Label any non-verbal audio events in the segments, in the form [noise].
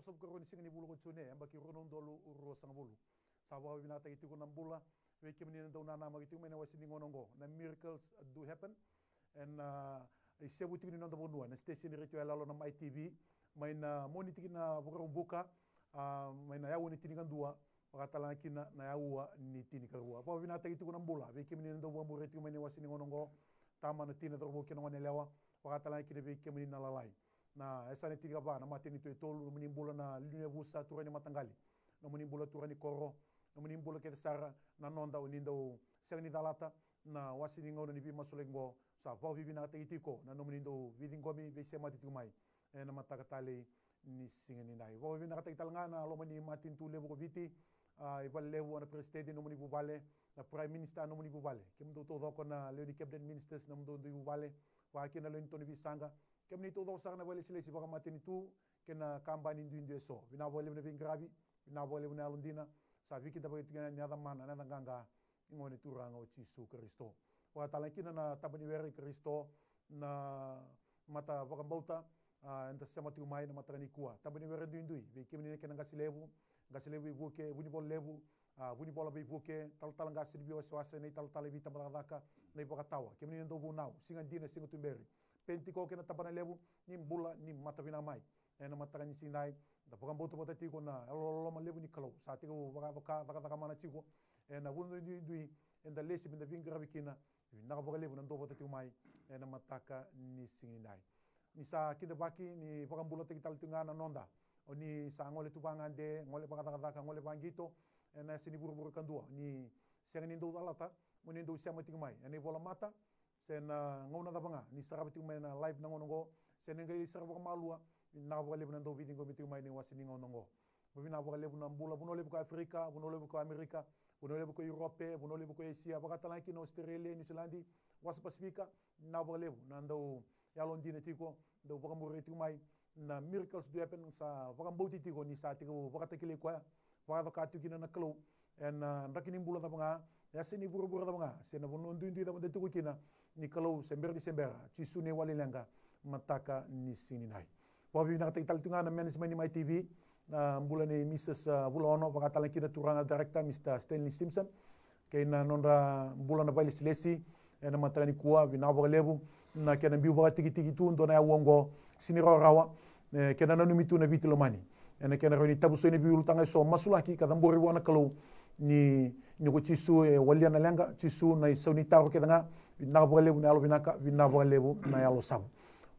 sob ko ni singa ni bulu ko chune amba ki ronon dolu uro sang bulu sawa binata itu ko nambula we kim ni ndo na nama gitu mena wasini ngonongo na miracles do happen. And uh, sebu tigi ni ndo bonua na station lalo na ITV mai na moni tigi na bukaro buka uh, mai na yawo ni tini kan dua pakatala kina na yawa ni tini karua pa binata itu ko nambula we kim ni ndo bo mo retu mena wasini ngonongo tama na tina drobo kina ngone lewa pakatala kina we kim ni na esana tiri ka ba na maternité tolu na menimbula na linevusa turani matangali na menimbula turani koro na menimbula kete sara na nonda uninda u serni dalata na wasininga na nipi masulengo sa pau vivi na teitiko na no menindo u vidingomi vese matitiku mai na matakatale ni singa eh, ni nai vau vivi na kataitalanga na lomani matintu levu ko viti uh, ah, iwa levu na presidente no munipu vale na prime minister no munipu vale. Kemdo to doko na ah, leoni cabinet ministers na mdo ndu vale. Wa kina leoni toni bisanga kem ni to do sarna wale sile si baka matin tu kena kambani ndu ndu so bina wale na bingrabi bina wale na alundina sa viki da bagi tingana nyada mana na nganga ngone turanga o Yesu Kristo wa talakina na tabani weri Kristo na mata baka bauta uh, enta sama tu mai na mata ni kua tabani weri ndu ndu be kimni kena ngasilevu ngasilevu ibuke buni bol levu uh, buni bola be ibuke tal tal ngasi bi waswasa ni tal tal bi tamadaka nei baka tawa kimni ndo bu nau singa dina singa tumberi penti ko kena tabana levu ni bula ni mata bina mai ena mata ni sinai da bukan boto bota tiko na elo lo ma levu ni kalau sa tiko baka baka baka baka mana tiko. Ena bundu ni dui enda lesi binda vingra bikina na baka levu na ndo bota tiko mai. Ena mataka ni sinai. Ni sa kita baki ni bukan bula tiki tal tunga na nonda. O ni sa ngole tupanga de ngole baka baka ngole bangito ena sini buru buru kandua. Ni senga ni ndo dalata mo ni ndo siama tiko mai. Ena bola mata sen uh, ngona da banga ni sarabati umena live nango nongo sen ngai sarabo malua na bo lebu nando bidingo mitu mai ni wasini ngo nongo bo bina bo lebu nambula bo lebu ko afrika bo lebu ko amerika bo lebu ko europe bo lebu ko asia. Bo katala ki no australia new zealand was pacifica na bo lebu nando yalon dine tiko do bo mo retu mai na miracles do happen sa bo kambo tiko ni sa tiko bo katakile kwa bo katukina na klo en rakini ah, mbula da banga ya sini buru buru da banga sen bo nondu ndi da bo tiko kina. Ni kalo sember di sembera ci sune walilenga mataka ni sini nai Wabi na kata ital na management My TV na bulan ni Mrs. Uh, Bulono pakatala kina turanga director Mr. Stanley Simpson. Kay na nonra bulan na bali silesi na matala ni kuwa lebu na kena biu baka tiki tiki tu ndo na ya wongo sini rawa. Rawa kena na numitu na biti lomani. Ena kena roni tabu so ni biu tanga so masulaki kada mbori wana kalau ni ni ko tisu e wali na lenga tisu na isoni ta ko kedanga na bo na alo binaka na bo na alo sabu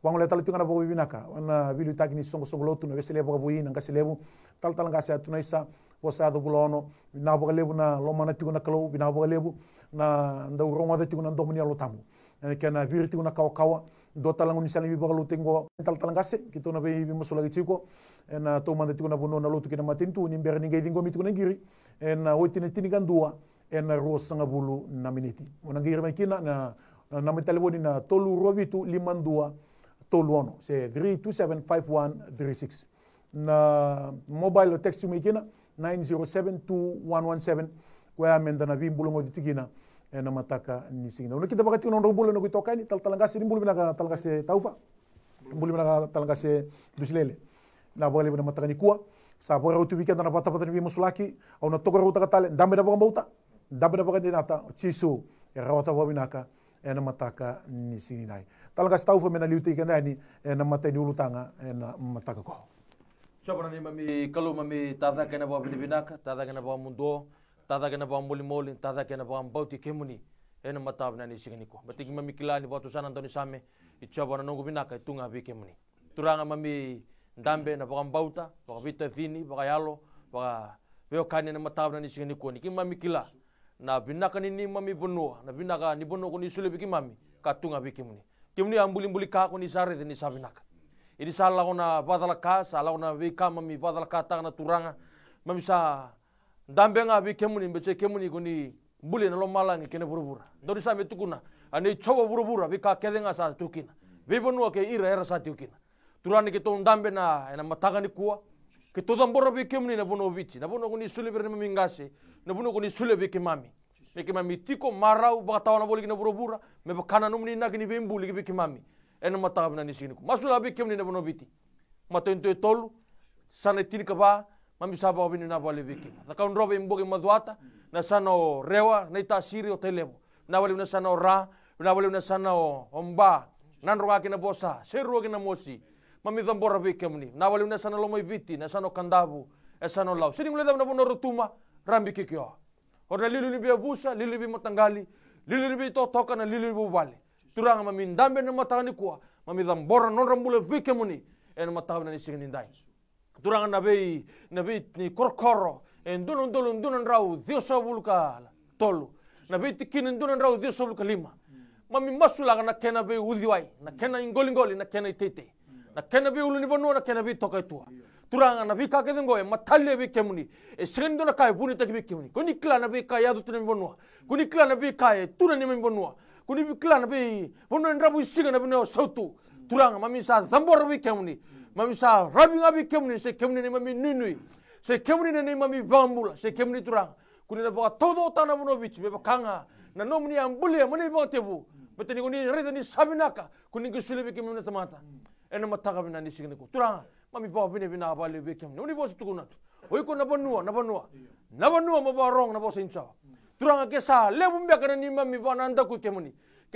wango le talitu na bo binaka na bilu tagni songo songo lotu no vesele bo buyi na kaselebu tal tal ngasa tuna isa bo sa do bulono na bo lebu na lo mana tiguna kalo na bo lebu na nda urongo da tiguna ndomni alo tamu na kana biri tiguna kawa kawa do talangu nisani bi bogo lutingo tal tal ngase kito na be bi musula gitiko ena to manda tiguna buno na lotu kina matintu ni mbere ni ngai dingo mitiguna ngiri ena wotine tinigan dua ena ro sanga bulu na miniti. Mona ngiri makina na na metaleboni na tolu robitu liman dua toluono se 3275136 na mobile text mi kina 907217 kwa menda na bimbulongo ditigina e na. Mataka ni singina uno kita bakati uno bulo no kutoka ni tal talangasi talangasi taufa. Bulu bina talangasi duslele na bole bina mataka ni kuwa sa bora utu weekend na pata pata ni musulaki. Au na togora uta katale ndambe da bauta ndambe da bakati nata chisu e rawata wabinaka e na mataka ni singinai talaga stau fa mena liuti kana ni e na mata ni ulutanga e na mataka ko ni mami kalau mami tada kena bawa binaka, tada kena bawa mundo, τα Τάδα και να πάω μόλι μόλι, τάδα και να πάω μπάω τι και μουνί. Ένα ματάβι να είναι συγγενικό. Με τη γυμμή μικλά, λοιπόν, του σαν να τον εισάμε, η τσάπα να νόγκου μινάκα, η τούγα βγει και μουνί. Τουράγα με μη ντάμπε να πάω μπάω τα, να βγει τα δίνη, να βγει άλλο, να βγει κάνει ένα ματάβι να είναι συγγενικό. Νική μα μικλά, να πινάκα νινί μα μη πονούα, να πινάκα νι πονούα γονί σου λεπί και μάμι, κατούγα βγει και μουνί. Και μουνί αμπουλί μπουλί κάκο νι δεν είσαι αμπινάκα. Είναι σαν λαγό να βάδαλα κάσα, λαγό να βγει κάμα μη βάδαλα κάτα να τουράγα, μα μισά. Σα dambe nga bi kemuni bece kemuni guni buli na lo malangi kene burubura dori sa tukuna ani coba burubura vika kedenga sa tukina bibonua ke ira era sa tukina turani ke ton dambe na ena mataga ni kuwa ke to dambora bi kemuni na bono bici na bono guni sule berne mami ngase na bono guni sule bi mami me ke mami tiko marau ba tawana boli kina burubura me ba kana numni na kini bimbuli ke mami ena mata bina ni sini masula bi kemni na bono biti mata into tolu sana tini ka ba mami sa ba bini na ba le viki ta kaun robe mboge maduata na sana o rewa na ita siri o televo na wale na sana o ra na wale na sana o omba nan roga kina bosa seru kina mosi mami zambora viki mni na wale na sana lo mai viti na sana o kandavu e sana o lau sini mule na bono rutuma rambi kikio ora lilu ni bia busa lilu bi matangali lilu ni bi to toka na lilu bi bale turanga mami ndambe na matani kuwa mami zambora non rambule viki muni e na durang nabei nabei ni korkoro. En dunan dunan dunan rau dio sabul tolu. Nabei tikinin dunan rau dio sabul lima. Mami masulaga na kena be udiwai na kena ingolingoli na kena itete na kena be uluni bonu na kena be tokai tua turanga na bika ke dengo e matalle be kemuni. E sendo na kai buni takbe kemuni. Kuni kla na bika ya du tunemi bonua. Kuni kla na bika e tuna ni memi bonua. Kuni kla na be e bonu ndrabu isiga na bino sautu. Turanga mami sa zambor be kemuni. Mami sa rabi ngabi kemuni se kemuni ne mami nunui. Se kemuni ne mami bambula se kemuni turang kuni na todo tana mono vici be kanga. Na nomni ambuli mani baka tebu. Betani kuni rida ni sabinaka kuni kusule be kemuni tamata. Ena mataka bina ni signi ko turang mami baka bine bina abali be kemuni uni bosu tukuna oi ko na banua na banua rong na bosu incha. Turang ke sa lebu mbeka ni mami bana anda ku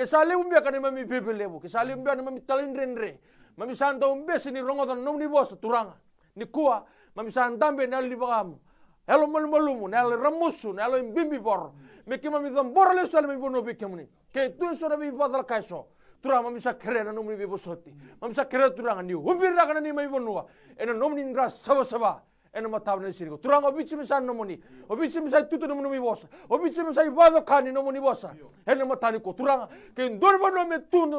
sa lebu mbeka ni mami pepe lebu. Sa lebu mbeka ni mami mami santa umbesi ni rongotan nom ni bosa turanga ni kua mami santambe ni ali bagamu elo malu malumu ni ali ramusu ni alo imbimbi bor. Me ki mami dam bor le sala mi bono be kemuni ke tu so na bi badal kaiso. Turanga mami sa kere na nom ni be bosoti mami sa kere turanga ni umbira kana ni mai bonua ena nom ni ndra Ένα τάβνε σύρικο. Τουράν ο πίτσι μισά νομονή. Ο πίτσι μισά τούτο νομονή βόσα. Ο πίτσι μισά βάδο κάνει νομονή βόσα. Ένα ματάνικο. Τουράν και ντόρβανο με τούν.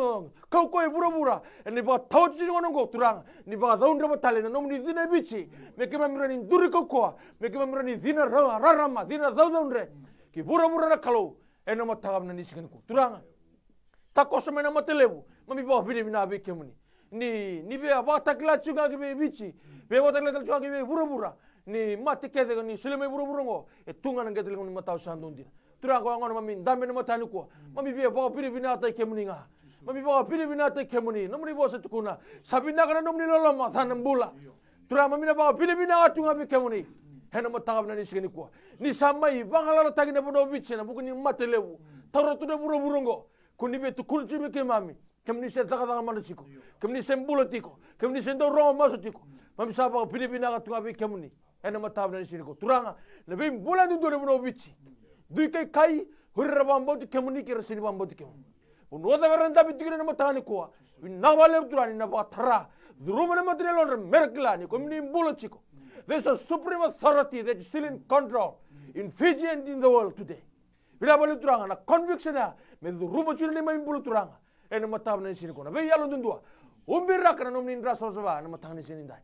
Καουκό βουραβούρα. Ένα είπα τάουτσι γονόν κο. Τουράν. Νιπα δόντρα ματάλε. Νομονή δίνε πίτσι. Με και με μυρώνει ντούρικο κοα. Με και με μυρώνει δίνε ράραμα. Δίνε δόδοντρε. Και βουραβούρα να καλό. Ένα ματάγαμνα νησικενικό. Τουράν. Τα κόσαμε ένα ματελεύου. Μα μην πάω πίνε μινά μπήκε μου. Νι, νι πέρα βάτα κλάτσουκα και με πίτσι. 외바당 애들 저기 왜 물어보라. 니 마티 깨대가 니 슬림에 물어보는 거 둥하는 애들 니 마타우 산돈디 드라고 한 거는 마미 남매는 마타니고 마미 비에 바가 비리비나 아따 개문이가. 마미 바가 비리비나 아따 개문이. 너무니 보세 듣구나? 사비나가나 너무니 롤라마 사는 몰라. 드라 마미나 바가 비리비나 아뚱아 비 개문이. 해는 뭐 당합나 니 시간 있고. 니 삼마이 방할라 타기나 보노 비치나 부근이 마텔레우 타로트네 물어보는 거. 군입에 두쿨 주면 개마미 Kemni sen taga taga mana tiko, kemni sen bula tiko, kemni sen do roma maso tiko. mami saba pilipina ka tunga pi kemuni ene ma tabu nani shiri ko turanga lebe bola du dore bno bichi dui kai kai hurra bambo di kemuni kira sini bambo di kemuni uno da veranda bi di kira nama tanga ni ko na wale utura ni na ba tara duru ma na matne lo ra merkla ni komini mbola chiko there's a supreme authority that's still in control in Fiji and in the world today bila bale turanga na conviction ya medu rumo chirni ma imbulo turanga ene ma tabu nani shiri ko na be yalo ndua umbi rakana nomni ndra sosaba na ma tanga ni shiri ndai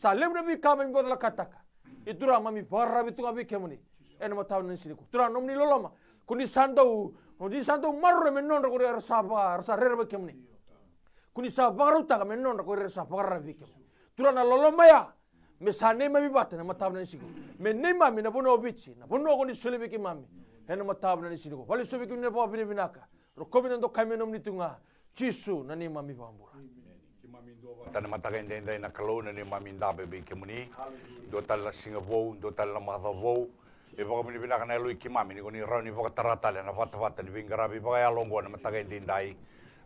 salemre bi kama mi bodla kataka. Itura mami barra bi tunga bi kemuni. En ma taw nan ku. Tura nomni loloma. Kuni sandau kuni sandau marro men non ko er saba er sa rerbe kemuni. Kuni sabaru taga men non ko er sa barra bi kemuni. Tura na loloma ya. Me sane ma bi batana ma taw nan sini me ne mami na bono bichi na bono ko ni sulebe ki mami en ma taw nan sini ko wali sobe ki ne pa bi binaka. Ro ko bi nan tunga. Chisu na ni mami bambura. Amen. Tana mataka inda inda na kalona ni mami ndabe be kemuni. Do tala singapore do tala madavo e baka mini bina kana lui kimami ni koni rau ni baka tarata na fata fata ni bingara bi ya longo na mataka inda indai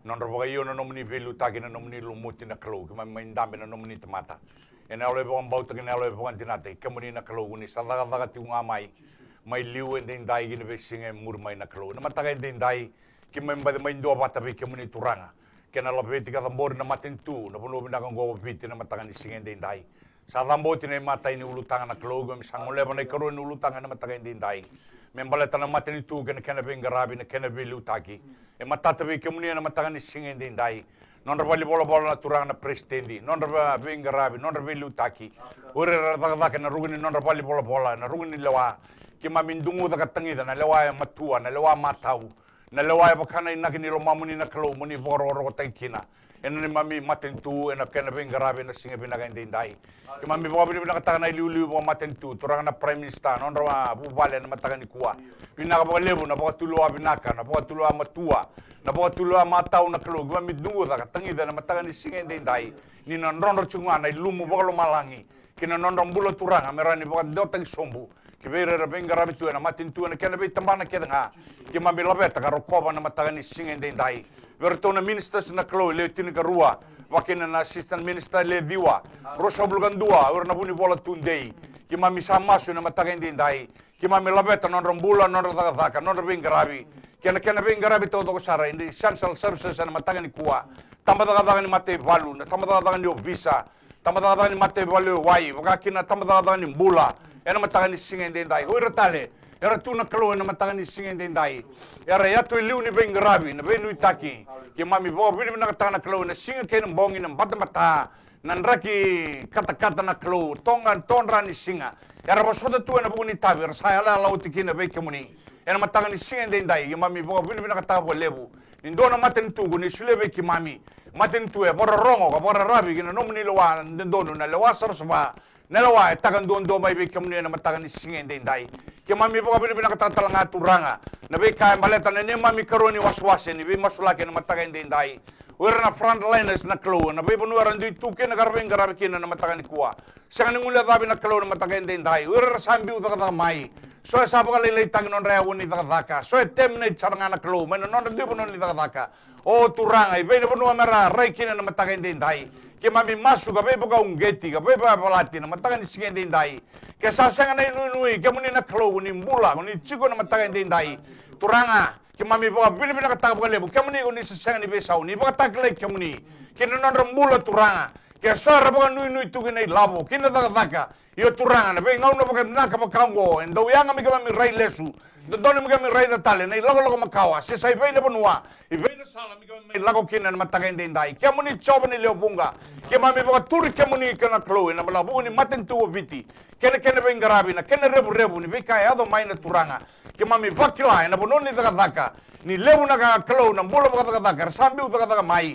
non ro baka iyo na nomni belu taki na nomni lumuti na kalau kimami mai ndambe na nomni tamata. E na ole baka mbauta kina ole baka tinate kemuni na kalau kuni sadaka daga tiunga mai mai liu inda indai gini be singe murmai na kalau na mataka inda indai ki mai mbade mai ndo bata be kemuni turanga kena la beti ka tambor na matin tu na puno bina kan go beti na matangan singen din dai. Sa tambo tine mata ini ulu tangan na klogo mi sango le bana karo ni na matangan dai. Men bale tana matin tu kena kena ngarabi na kena be lutaki e mata te be kemuni na matangan singen din dai. Non ra bali bola bola na turang na prestendi non ra be ngarabi non ra daga daga na rugni non ra bali bola bola na rugni lewa. Ki mindungu daga tangi na lewa matua na lewa matau na lewa e bakana ina kini lo mamuni na kalo muni voro ro tai kina ena ni mami maten tu ena kena ben garabe na singa bina ga indai ki mami bo bina bina kata na liu liu bo maten tu turang na prime minister non ro bu vale na mataka ni bo lebu na bo tulu a bina ka na matua na matau na kalo mami dungu da tangi da na mataka ni singa indai ni na ron ro chunga na lumu bo lo malangi. Ke kina nondong bula turanga merani boka dota ki sombu ki vere ra venga rabi tuena matin tuena kena be tambana ke nga ki mambi labeta ka rokova na matagani singen de dai vere tona ministers na klo le tini ka rua wakina na assistant minister le diwa rosa bulgan dua ur na buni bola tundei ki mami samasu na matagani de dai ki mami labeta nondong bula nondong daga daka nondong venga rabi kena kena venga rabi todo ko sara indi essential services na matagani kuwa tamba daga daga ni mate valu na tamba daga daga ni visa tamadada ni mate vale wai waka kina tamadada ni bula ena matanga ni singa den dai hoira tale. Era tuna kalo ena matanga ni singa den dai era ya tu liu ni beng rabi na benu itaki ki mami bo bini na katana kalo na singa ken bongi na mata mata nan raki kata kata na kalo tongan tonra ni singa. Era bo soda tu ena buni tabi era saya la lau tikina be kemuni ena singa den dai ki mami bo bini na katana bo lebu. Indona maten tugu ni sulebe ki mami. Maten tu e bora rongo ka bora rabi kina nomu ni lewa ndono na lewa sarasaba na lewa e tagan don do mai be kamne na matagan ni singen den dai ke mami turanga na be kai maleta na ne mami waswase ni be masula ke na matagan den dai Ura na front liners na klo na be bonu aran tu ke na garbe ngarabe kina na matagan ni kuwa sanga ni ngula dabi na klo na matagan den dai ura sambi uta mai so e sabu kali lei tangi non rea uni taka so e tem nei charanga na klo mai non ndi bono ni taka o turanga i vene bono amera rai kina na mataka indi ndai ke mami masu ka bebo ka ungeti ka bebo ka palati na mataka ni singa indi ndai ke sasanga nei nui nui ke muni na klo uni mbula uni chiko na mataka indi ndai turanga ke mami boka bili bili ka taka boka lebu ke muni uni sasanga ni besau ni boka taka lei ke muni. Ke non mbula turanga ke sara boka nui nui tuki nei labo kina taka taka io turanga na be ngau na naka pa kango en do yanga mi kama mi rai lesu Δεν τον είμαι για μη ρέιδε τάλε, ναι, λόγω λόγω μακάω, ασύ σα υπέινε που νουά. Υπέινε σάλα, μη γιόμι, λόγω κίνε, να μετά γίνεται ντάι. Και μου είναι τσόβνη λεωπούγκα. Και μα μη βοηθούρ και μου είναι και ένα κλούι, να μπλαβούν, είναι μάτεν του ο βίτη. Και είναι και ένα βεγγράβι, να και είναι ρεύου ρεύου, να βήκα εάδο μα είναι τουράγα. Και μα μη βάκυλα, να μπουν όλοι δεγαδάκα. Νιλεύουν να κλούν, να μπούλω βγαδάκα, σαν πιου δεγαδάκα μαΐ.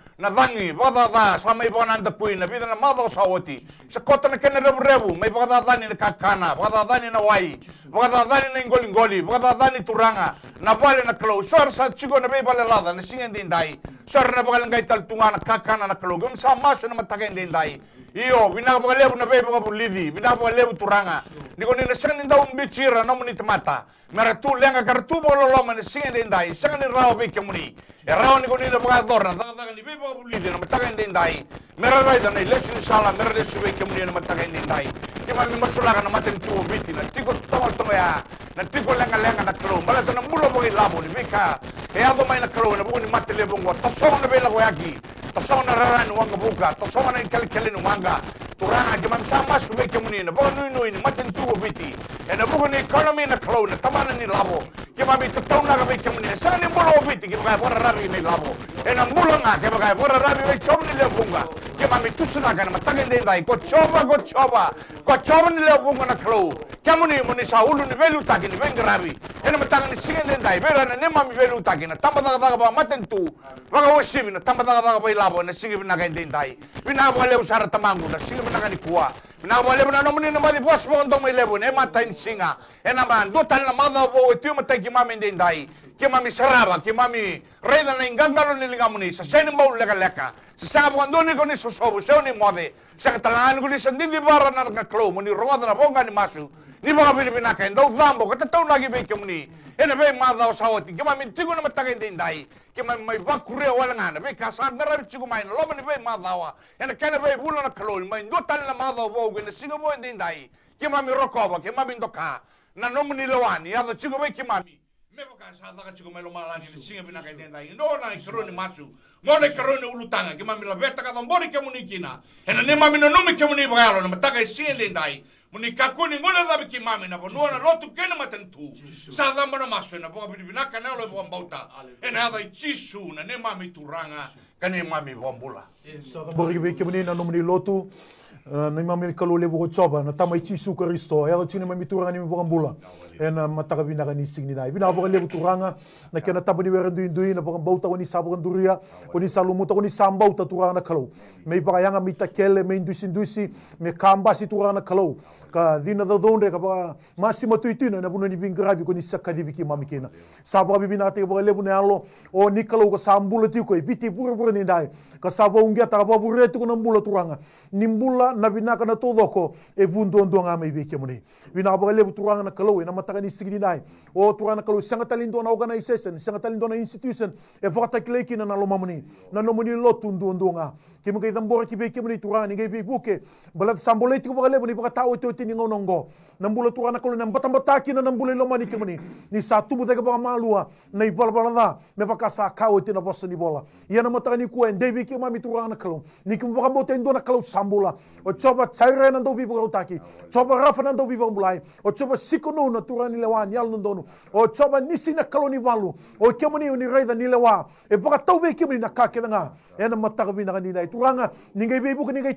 να δάνει, βάδα δά, σαν με υπόναντε που είναι, βίδε να μάδο σαότι. Σε κότανε και νερευρεύου, με βάδα δάνει είναι κακάνα, βάδα δάνει είναι ουαί, βάδα δάνει είναι γκολιγκόλι, βάδα δάνει τουράγα, να βάλει να κλωουσόρ σαν τσίγκο να πει παλελάδα, να σίγεν την τάι. ಶರಣ ಬಗಲಂಗೈ ತಲ್ ತುಂಗಾನ ಕಕ್ಕ ನನ್ನ ಕಳೋಗ ಸಮ ಶನ ಮತ್ತಕೈಂದ ಇಂದಾಯಿ ಇಯೋ ವಿನಾಗ ಬಗಲೇವು ನಬೇ ಬಗ ಬುಲ್ಲಿದಿ ವಿನಾಗ ಬಗಲೇವು ತುರಾಂಗ ನಿಗೋ ನಿನ್ನ ಶಂಗನಿಂದ ಉಂಬಿ ಚೀರ ನಮ್ಮನಿ ಮಾತ ಮೆರ ತೂ ಲೆಂಗ ಕರ ತೂ ಬಗಲೋ ಮನೆ ಸಿಂಗದ ಇಂದಾಯಿ ಶಂಗನಿ ರಾವ ಬೇಕೆ ಮುನಿ ರಾವ ನಿಗೋ ನಿನ್ನ ಬಗ ದೋರ ದಾಗ ನಿ ಬೇ ಬಗ ಬುಲ್ಲಿದಿ ನಮ್ಮ ತಕೈಂದ ಇಂದಾಯಿ ಮೆರ ರೈದನ ಇಲೆಕ್ಷನ್ ಶಾಲ ಮೆರ ದೇಶ ಬೇಕೆ ಮುನಿ ನಮ್ಮ ತಕೈಂದ ಇಂದಾಯಿ ತಿಮ್ಮ ಮಸುಲಾಗ ನಮ್ಮ ತನ್ ತೂ ಬೀತಿನ ತಿಗೋ ತೋ ತೋ ಯಾ na tiko lenga lenga na klo mala tana mulo mo ilabo ni meka e ado mai na klo na bugoni mate le bongo to so na bela goyaki to so na rara ni wanga buka to so na kel kel ni wanga to rana ke mam sama su me ke muni na bugoni nui ni mate tu go biti e na bugoni economy na klo na tamana ni labo ke mami to tau na ke muni sa ni mulo biti ke ba bora rari ni labo e na mulo nga ke ba bora rari ve chom ni le bunga ke mami tu suna kana matake ndai ko choba ko choba ko choba ni le bunga na klo ke muni sa ulu ni velu ta τάγκεν, δεν γράβει. Ένα με τάγκεν, εσύ δεν τα υπέρα, ένα νέμα μη βέλου τάγκεν. Τάμπα τα γαδάγα από αμάτεν του. Βάγα εγώ εσύ βίνα, τάμπα τα γαδάγα η λάβο, εσύ γεμπή να κάνει την τάι. Μην άγω αλεύου σάρα τα μάγκουνα, εσύ γεμπή να κάνει κουά. Μην άγω αλεύου να νόμουν είναι μαδί πώς πόγον το μελεύουν, ναι, αίμα τα είναι σίγα. Ένα μαντό τα είναι μάδα από αιτίος με τα κοιμάμε την τάι. Και μα μισράβα, και μα μη ρέιδα να εγκάνταλον είναι γαμουνή. Σας ένι μπαού λέγα λέκα. Σας αγαπητών είναι γονεί ο σόβου, αίων η μόδη. Σας καταλάβουν. Ni mga Pilipina kayo, daw zambo, katataw lagi ba ikaw ni, ena ba ma daw sawati, kima min tigo na matagay din dahi, kima may bakure wala nga na, ba kasad na rabi sigo may na, loma ni ba ma dawa, ena kaya ba bulo na kalon, may ndo tal na ma daw bo, gina sigo bo din dahi, kima mi rokova, kima min doka, na nomu ni lawani, yado sigo ba kima mi, Με βοκάσα, θα κατσίκω με λομαλάνι, σίγε πίνα κάτι να γίνει. Όλα η κρόνη μάσου. Μόνο η κρόνη ουλουτάνα. Και μαμίλα βέτα κατά μπόρι και μου νικίνα. Ένα νέμα μην ενούμε και μου νιβγάλωνα. Μετά εσύ δεν τάει. Μου νικακούνι μόνο θα πει μάμι να ένα λότου και ένα. Σαν θα να μάσου ένα κανένα βαμπαούτα. Ένα άδα η τσίσου να του ράγα. Μάμι βαμπούλα. Μπορεί και μου να. Να. Να να είμαι. Ena mataka bina ka ni signi dai bina ko levo turanga na kena tabani wera duin duin na bokang bauta ko ni sabu kan duria ko ni salumuta ko ni sambau ta turanga na kalau. Me baka yanga mita kele me indusi indusi me kamba si turanga na kalau. Ka dina da donde ka ba masi matuitina na buno ni bingrabi ko ni sakadi biki mami kena. Sabu abi bina te levo ne alo o ni kalau ko sambula ti ko biti pura pura ni dai ka sabu ungia ta ba bure tu ko nambula turanga. Nimbula na binaka na todoko e vundondo nga mai beke muni bina ba levu turanga na kalau na mataka ni sigini nai. O turanga kalau sanga talindo na organization sanga talindo na institution e vota kleki na loma muni na no muni lotu ndondo nga. Kimi kai tambora ki beke muni turanga ni gai buke. Balat samboleti ko ba levu ni ba tawo to tini ngonongo nambula turanga kalau na mbatambata na nambula loma ni kimuni ni. Satu bu daga ba malua na ibala bala da me ba kasa kawo tina bossa ni bola. Ia na mataka ni kuen devi ki mami turanga na kalau ni kim ba bote ndo na kalau sambula. O coba caire na ndo bibo utaki. Coba rafa na ndo bibo mulai o coba sikunu na turani lewa ni al ndonu o coba nisi na kaloni walu. O kemuni ni raida ni lewa. E baka tau ve kemuni na ka nga e na mataka bina ni dai turanga ni ngai bibo ni ngai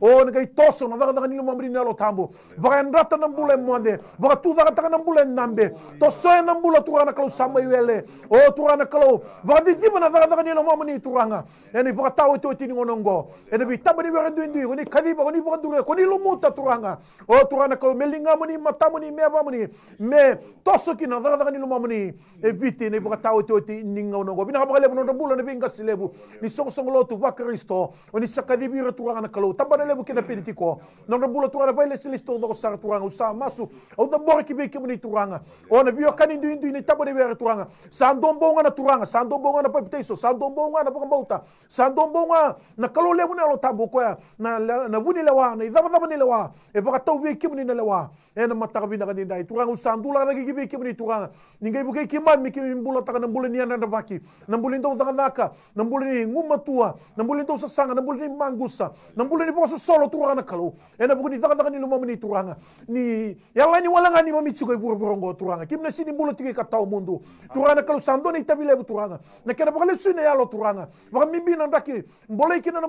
o ni ngai toso na daga ni mamri na lo tambo baka nrata na mbule mwande. Baka tu daga taka na mbule nambe. To soe na mbula turanga kalau sama yuele o turanga kalau di di na daga ni lo mamni turanga. E ni baka tau to tini ngonongo. E ni bi tabani wa ndu ndu ni kadiba ni bukan dure ko ni lumuta turanga. O turanga ko melinga muni matamu ni meba moni me tosokina vakavakani luma moni e viti nei vakatau te oti ninga unongo vina kavakalevu noda bula ni vingasi levu ni songosongolotu vakristo oni sakacivira turagana kalou tabana levu kina pini tiko noda bula turana vailesilisto vakosara turanga usa masu au dabora kivi kivu nei turanga ona viokani induindui nei tabana vere turanga sandombonga na turanga sandombonga na papiteiso sandombonga na vakabauta sandombonga na kalou levu ni alo tabu koya na vuni lewa na i cavacavani lewa e vakatau vie kivu nina lewa e na matakavinakani dai turanga usandula na gibi kimni turanga ningai bukai kiman mi kimi bula taka na bula ni ana baki na bula ndo taka naka na bula ni nguma tua. Na bula ndo sasanga na bula ni mangusa na bula ni poso solo turanga na kalau e na bukuni taka taka ni lumama ni turanga ni yala ni walanga ni mami chuko iburu burongo turanga kimna sini bula tike ka tau mundu turanga kalau sando ni tabile bu turanga na kena baka lesu ne yalo turanga baka mimbi na ndaki mbolai kina na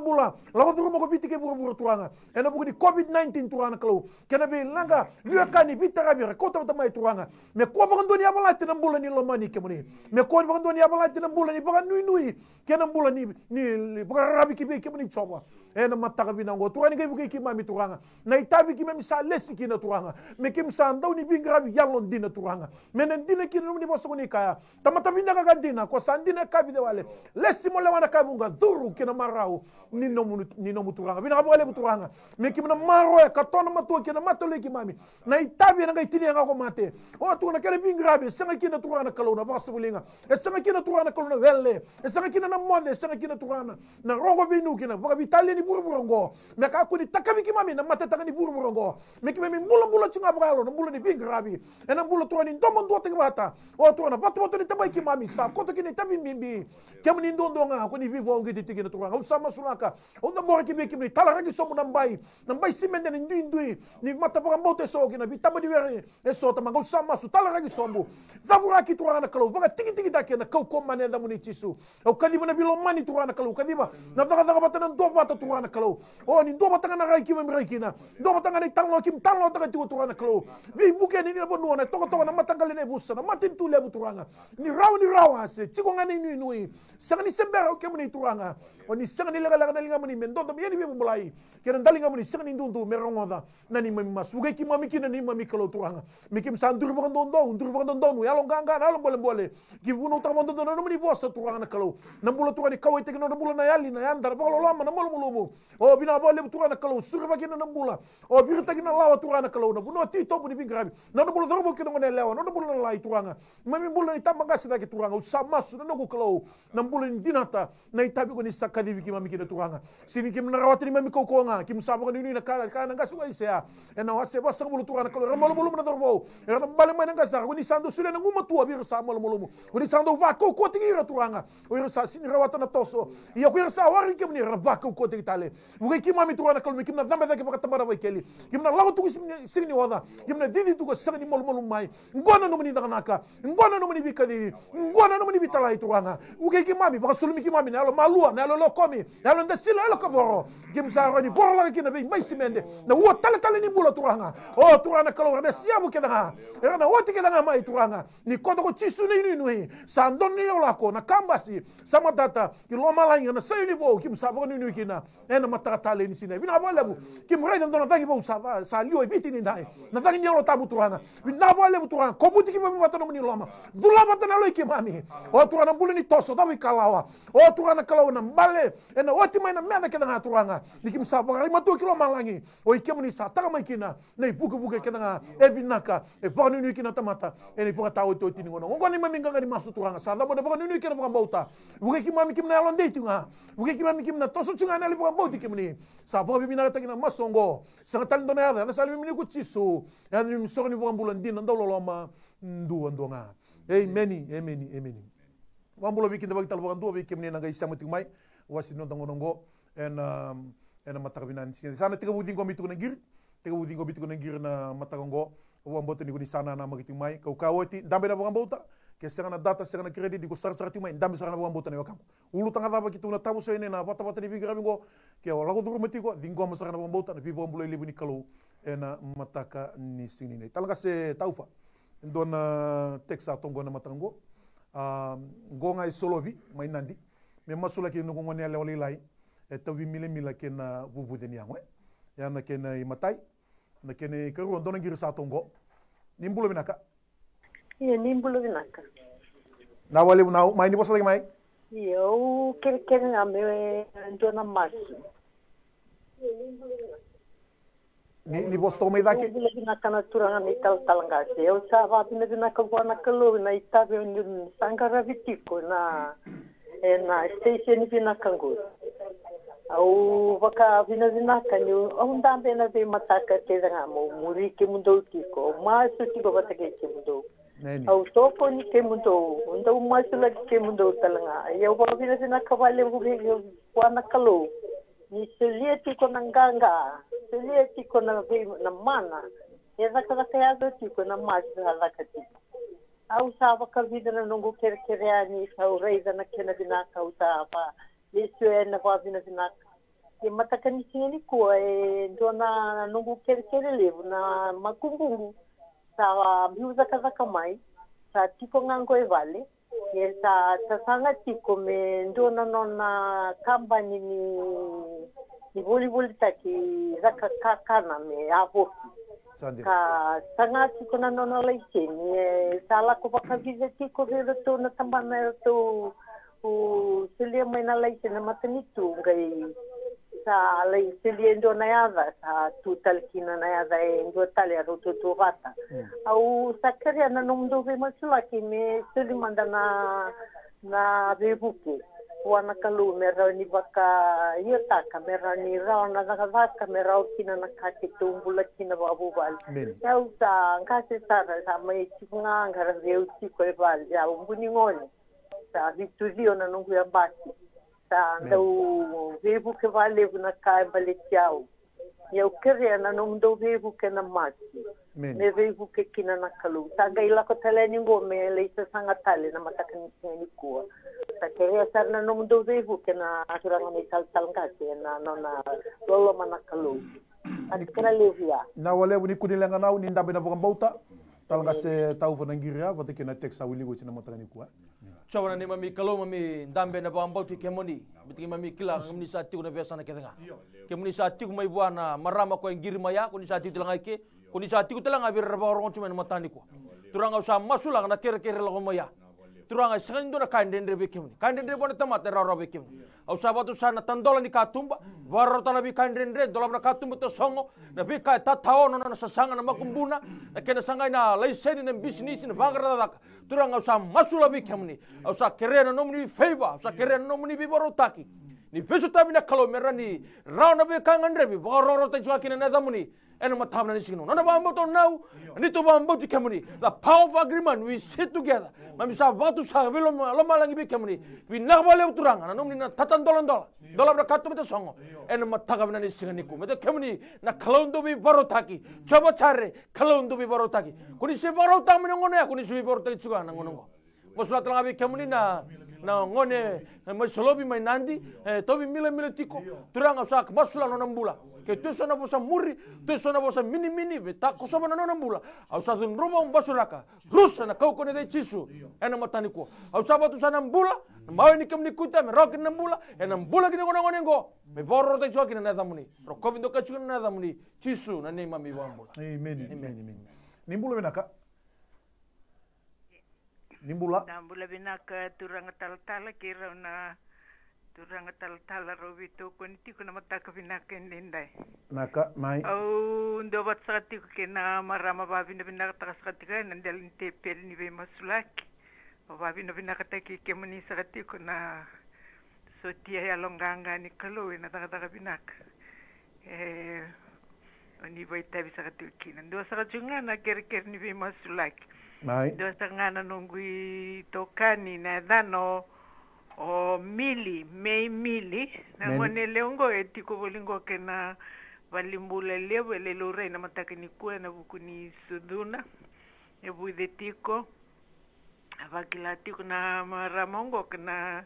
lawa turu mo ko bitike buru buru turanga ena buku di covid-19 turanga kalau kena be langa liwa kani bitara bi kota ta mai turanga me ko ba dunia bala tina bula ni lama ni kemuni me ko ba dunia bala tina bula ni baka nui nui. Kena bula ni ni baka rabi kibe kemuni choba e na mataka bina ngo. Turani kai buke kima mi turanga na itabi kima misa lesi kina turanga me kim sa ndau ni binga rabi yalon dina turanga me na dina kina ni bosu ni kaya. Tamata binda ka dina ko sa dina kabi de wale. Lesi mole wana kabunga duru kina marau. Ni nomu ni nomu turanga bina ka bale turanga me kim na maro e katona matua kina matole kimami na itabi na kai tini sanga ko mate. O tugana kele bingrabe sanga kina tugana kalona vasebulinga e sanga kina tugana kalona e velle e sanga kina na monde e sanga kina tugana na rongo binu kina vaga vitale ni burburo ngo. Me ka kuni takabi kima mi na mate taka ni burburo ngo. Me kime mi mbulo mbulo chinga bralo na mbulo ni bingrabe e na mbulo tugani ndomo ndo te bata. O tugana vatu vatu ni tabai kima mi sa koto kini tabi mimbi kemu ni ndondo nga kuni vivo ngi titiki na tugana usama sulaka onda mora kibe kimni talaragi somu na mbai. Na mbai simende ni ndui ndui. Ni matapakambote soki na vitamba di were esotamanga usama so talaragi sombo zaburaki turana kalau vaga tigitigi dake na kau komane da muni tisu au kadiba na bilo mani turana kalau kadiba na vaga vaga batana do bata turana kalau o ni do batanga na raiki me raiki na. Do batanga ni tanglo kim tanglo taka tu turana kalau vi buke ni ni bonu na toko toko na matanga le busa na matin tu le turanga ni rau ni rau ase chikonga ni ni nui sangani sembera ke muni turanga o ni sangani lega lega na linga muni mendo to yeni be mulai kenan dalinga muni sangani ndundu merongoda nani mami mas buke kimami kinani mami kalau turanga mikim sandur bakan dondo undur bakan dondo ya lo ganga na lo boleh boleh ki bunu ta mondo na muni bosa turanga na kalau na bula turanga ni kawai tekno na bula na yali na yandar bakalo lama na molo molo o bina boleh turanga na kalau sur bagina na bula o biru tekna lawa turanga na kalau na buno ti to buni bingrabi na no bula dorbo kina ngone lewa no bula na lai turanga mami bula ni tamba gasi daki turanga usama su na no kalau na bula ni dinata na itabi ko ni sakadi ki mami kina turanga sini kim na rawati ni mami ko ko nga kim sabo ko ni na kala kana gasi wa isea e na wase basa bulu turanga kalau ramolo bulu na dorbo vo rana bale mai nanga sa ni sando sule na nguma tua bir sa molo molo ni sando va ko ko tigi ra turanga o ira sa na toso. Ia ko ira sa wari ke mni ra va ko ko tigi tale uga ki mami turana kimna damba da ke baka tambara vai keli. Kimna lago tu sini ni wada kimna didi tu ko sani molo molo mai. Ngona no mni naka ngona no mni bikadi ngona no mni bitala turanga uga ki mami baka sulmi ki mami na malua na lo lo komi na lo ndasila lo ko boro kim sa ro ni na mai simende na wo tale tale ni bula turanga o turana kalau na siabu ke danga era na woti ke danga mai turanga. Ni kodo ko chisu ni ni nui. Sandon ni ola ko na kambasi. Sama data ki lo malanga na sayu ni bo kim sa bo ni ni kina. Ena mata tale ni sine vina bo lebu. Kim rai dan tangi bo sa sa lio biti ni dai na tangi ni lo tabu turanga. Vina bo lebu turanga. Ko buti ki bo mata no ni loma. Dula mata na lo ki mami o turana bulu ni toso tawi kalawa. O turana kalawa na bale ena woti mai na mena ke danga turanga. Ni kim sa bo rai matu ki lo malangi o ikem ni sa taka mai kina. Nei buka buka ke danga kaka epoka nini yekini atamata ene epoka ta ote otini ngo na ngongoni mami nganga ni masuturanga sadha boda epoka nini yekini epoka mbauta wukeki mami kimi na yalo nde ti nga wukeki mami kimi na toso ti nga na yali epoka mbauti kimi ni sa poka bibi na aga taki na masongo sanga tali ndö na yada yada sali mimi ni ku ti so yada ni misori ni epoka mbula ndini na ndaulolo ama nduwa ndonga ameni ameni ameni wambulo bikinde bagitala boka nduwa bikimini nanga isiamu tiki mai wasi nondango nongo ena ena mataka binani sana tiga wudingo mitiko na giri tiga wudingo mitiko na giri na mataka ngo mbota ni ko di sana na magiti mai. Kau kawati dambe na bang bota ke sanga na data sanga na credit di ko sar sar ti mai. Dambe sanga na bang bota ne wakam ulu tanga daba kitu na tabu so na bata bata ni bigira bingo ke wala ko duru mati ko dingo ma sanga na bang bota na bi bang bulo libu ni kalau ena mataka ni sini ne talanga se taufa ndona teksa tongo na matango um, ngonga isolovi mai nandi. Me masula ki nungo ngone le lai. E tawi mile mila ke na bubu de niangwe ya na ke na imatai na kene ka ron dona ngir sa tongo. Nimbulo binaka? Ye nimbulo binaka. Na wale na mai ni bosa mai eu quero que na me dona márcio ni ni bosta o meida que na canatura na metal talangase eu estava na na cabo na calo na itave no sangara vitico na na station vina canguru Au vaka vina vinaka ni au ndambe na ve mataka ke nga mo muri ke mundo tiko. Ma su tiko batake ke mundo. au toko ni ke mundo unda umasula ke mundo talanga. Ya wa vina sina kawale buge wana kalo. Ni selie ti ko nanganga selie ti ko na ve na mana. Ya zaka zaka ya do ti ko na mas na zaka ti au sa wa ka vida na nungu kere kere ani au reiza na kena ka sa pa e na wa vina vina e mataka ni singa ni kua e ndona nungu kere kere levu na makumbungu sa biuza kazaka mai sa tiko ngango e vale e sa sa sanga tiko me ndona nona kambani ni ni voli voli taki zaka kakana me avo sandi ka sanga tiko na nona laiseni e sa la ko baka vize tiko to na tambana to ku selia mai na lai tena matanitu ngai sa lai selia ndo na yava sa tu talkina na yava e ndo tale aro tu vata gata hmm. au sakari ana nomdo ve masula me seli manda na na rebuke wana kalu mera ni baka yota kamera ni rao na daga va kamera o kina na kati tumbula kina babu bal au sa ngase sara sa mai kinga ngara reu ti ko bal ya umbuni e ngone sa vitudio na nungu ya é bati sa anda o vivo que vai levo na cá baleteau eu queria na nome do vivo que é na mati me vivo que é kina na kalu sa gai la ko tele ningo me leita sanga tale na mata kan ni ko sa queria sa na nome do vivo que na asuranga ni tal talanga que na na lolo mana kalu Adikera levia. Na wale wuni kunilenga nau nindabe na bukambauta. Talanga se tau vanangiria, vate kena teksa wili wachina matalani kuwa. Eh? Kuwa Sawana ni mami kalau mami dambe na bambau ti kemoni. Biti mami kila ngam ni sa tiu na biasa na ketenga. Kemoni sa tiu mai marama ko maya ko ni sa telang ike. Ko ni sa tiu telang abir raba orang cuma matani ko. Turang usah masula na kere kere lago maya. Turang ay sangan na kain dendre be kemoni. Kain dendre bona tamat era robe kemoni. Au sabatu sana tandola ni katumba. Waro talabi kain dendre dola na katumba to songo. Na bi kai tatao no na sasanga na makumbuna. Na kena sangai na laiseni na bisnis na bangara dak. Turang au sa masula bi kemoni. Au sa kere na nomni feiba. Au sa kere na nomni bi borotaki. Ni pesu tabi na kalau merah ni rau na be kangan rebi. Baka roro ta jua kina na damuni. Ena matavna ni signo nona ba moto now ni to ba mboti kemuni. The power of agreement we sit together. Mami sa batu sa velo lo malangi be kemuni. We na ba le turanga na nomni na tatan dolan dola. Dola bra katu mete songo. Ena mataga bna ni signi ku. Mete kemuni na kalondo bi baro taki coba chare kalondo bi baro taki kuni se baro ta mene ngono ya kuni se baro taki chuga na ngone mai solobi mai nandi eh, tobi mile mile tiko. Turanga sa basula no nambula ke tu sona bosa muri tu sona bosa mini mini be ta ko soba nona mbula au sa dun roba un basuraka rusa na kau kone de chisu ena matani ko au sa batu sana mbula mau ni kem ni kuta me rokin nambula ena mbula kini ngona ngona ngo me borro te chwa kini na damuni ro kovindo ka chuna na damuni chisu na ne mami wambula amen amen amen nimbula benaka nimbula. Nambula binaka turanga tal tal kira na turanga tal-tala robi to ko niti ko na mataka binaka ndendai. naka mai Au ndo bat sakati ko kena na binaka taka sakati ka nandel nte pel ni be masulaki. O babi na binaka taki ke mani sakati ko na sotia ya longanga ni kalo na taka taka binaka. Eh Oni bai tabi sakati kina. Ndo sakati na ker-ker ni be masulaki. mai Dosta ngana nungui tokani na dano o mili mei mili. Na nangwanele ongo etiko ke kena valimbula lievo elele na ina matakinikue na vukuni suduna evuize tiko vakila tiko na maramongo kena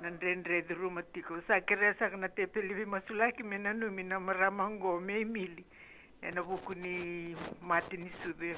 na ndrendredhi ruma tiko. Sakana kana tepelivi masulaki menanumi na maramongo mei mili. E na buku ni mati ni sudu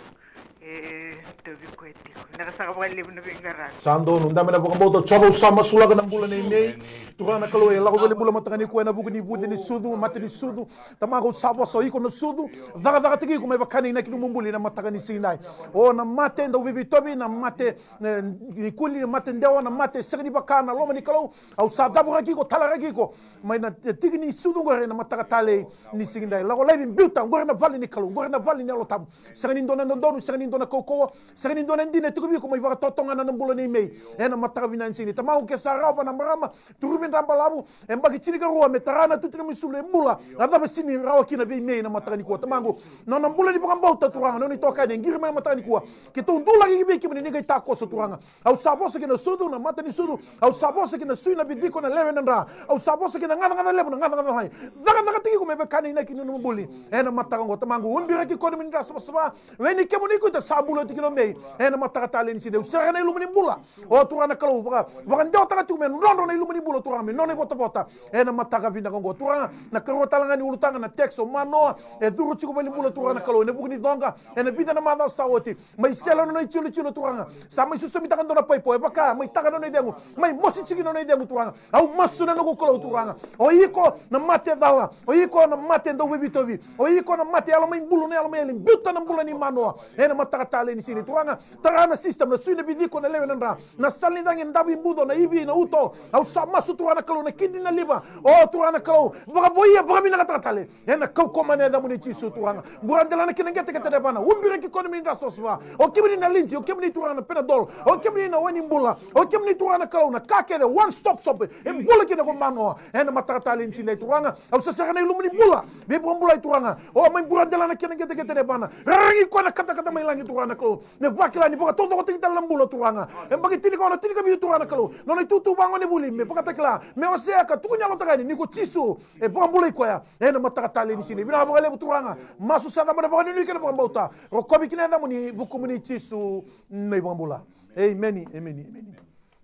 e tobi ko tiko. Nakasaka wale na bingara. sando no ndame na bokamboto chobo sama sula kana bula nei nei turana kalo e lago vele bula matangani ko na buku ni budi ni sudu mate ni sudu tamago sabo so iko no sudu daga daga tiki ko me bakani na kinu mumbuli na matangani sinai o na mate ndo vivi tobi na mate eh, ni kuli na mate ndewa na mate sagni bakana loma ni kalo au sa dabu raki ko tala raki ko. Mai na tiki ni sudu ngore na mataga tale ni singindai lago levi mbiuta ngore na valini kalo gorena valini alo tabu sereni ndona ndonu sereni ndona koko sereni ndona ndine tukubi ko ivara totonga na mbulo ni mei. Ena matara vina nsini tama uke sarava na marama turubi ndamba labu embaki chinika ruwa metarana tutini misulu embula adaba sini rawa kina vi mei na matara ni kuwa. Tamango na na mbula ni pakamba utaturanga noni toka ni ngiri mena matara ni kuwa. Kitu ndula kikibi kimini ninga itako soturanga au sabosa kina sudu na matani sudu. Au sabosa kina suina bidiko na lewe na ndra au sabosa kina ngada ngada lebu na ngada ngada hai. Zaka zaka tiki kumebe kani ina kinu mbuli ena matara mataga ngo tamangu umbira ki ko ni ndra saba saba weni kemo ni ko ta sabulo tiki no mei. Ena mataga tale ni side usara na ilumini mbula o turana kalau baka baka ndeo taga tu men rondo na ilumini mbula turanga mi. None bota bota ena mataga vinda ngo turanga na karo talanga ni ulutanga na texo manoa e duru chiko bali mbula turanga kalau ne bukni donga. Ena bida na mada sawoti. Mai sela no na chulo chulo turanga sa mai susu mi taga ndona pai po. E baka mai taga no ne dengu. Mai mosi chiki no ne dengu turanga au masu na no kalau turanga o iko na mate dala o iko na mate ndo webi tobi o iko na mate ala mai mbulu ne ala mai elim buta na mbula ni manoa ena mataga tale ni sini turanga tarana system na suina bidiko na lewe na ndra na sali dangi ndabi mbudo na ibi na uto. Au sa masu turana kalau na kidi na liba o turana kalau baka boia baka mina kata tale ena kau koma ne da muni chisu turanga burandela na kina ngete kete de bana umbire ki kono minda soswa o kibini na linji o kibini turana penadol. O kibini na wani mbula. O kibini turana kalau na kake de one stop shop. E mbula ki de ko mano. Ena mataka tale ni sile turanga au sa saka na ilumuni mbula. Be mbula turanga o mai burandelana kena ngete kete bana. Rangi kona kata kata mai langi turana kalo. Ne bakila ni poka tondo ko tingita lambulo turanga e bagi tini kono tini kabi turana kalo. No ni tutu bango ne buli me poka tekla. Me osea ka tunya lo ni ko tiso e poka mbulai koya e na mataka tale ni sini. Bina bagale turanga masu sanga bana bagani ni kena poka bauta ro kobi kina ndamu ni bukumu ni tiso ne poka mbula. Amen amen amen.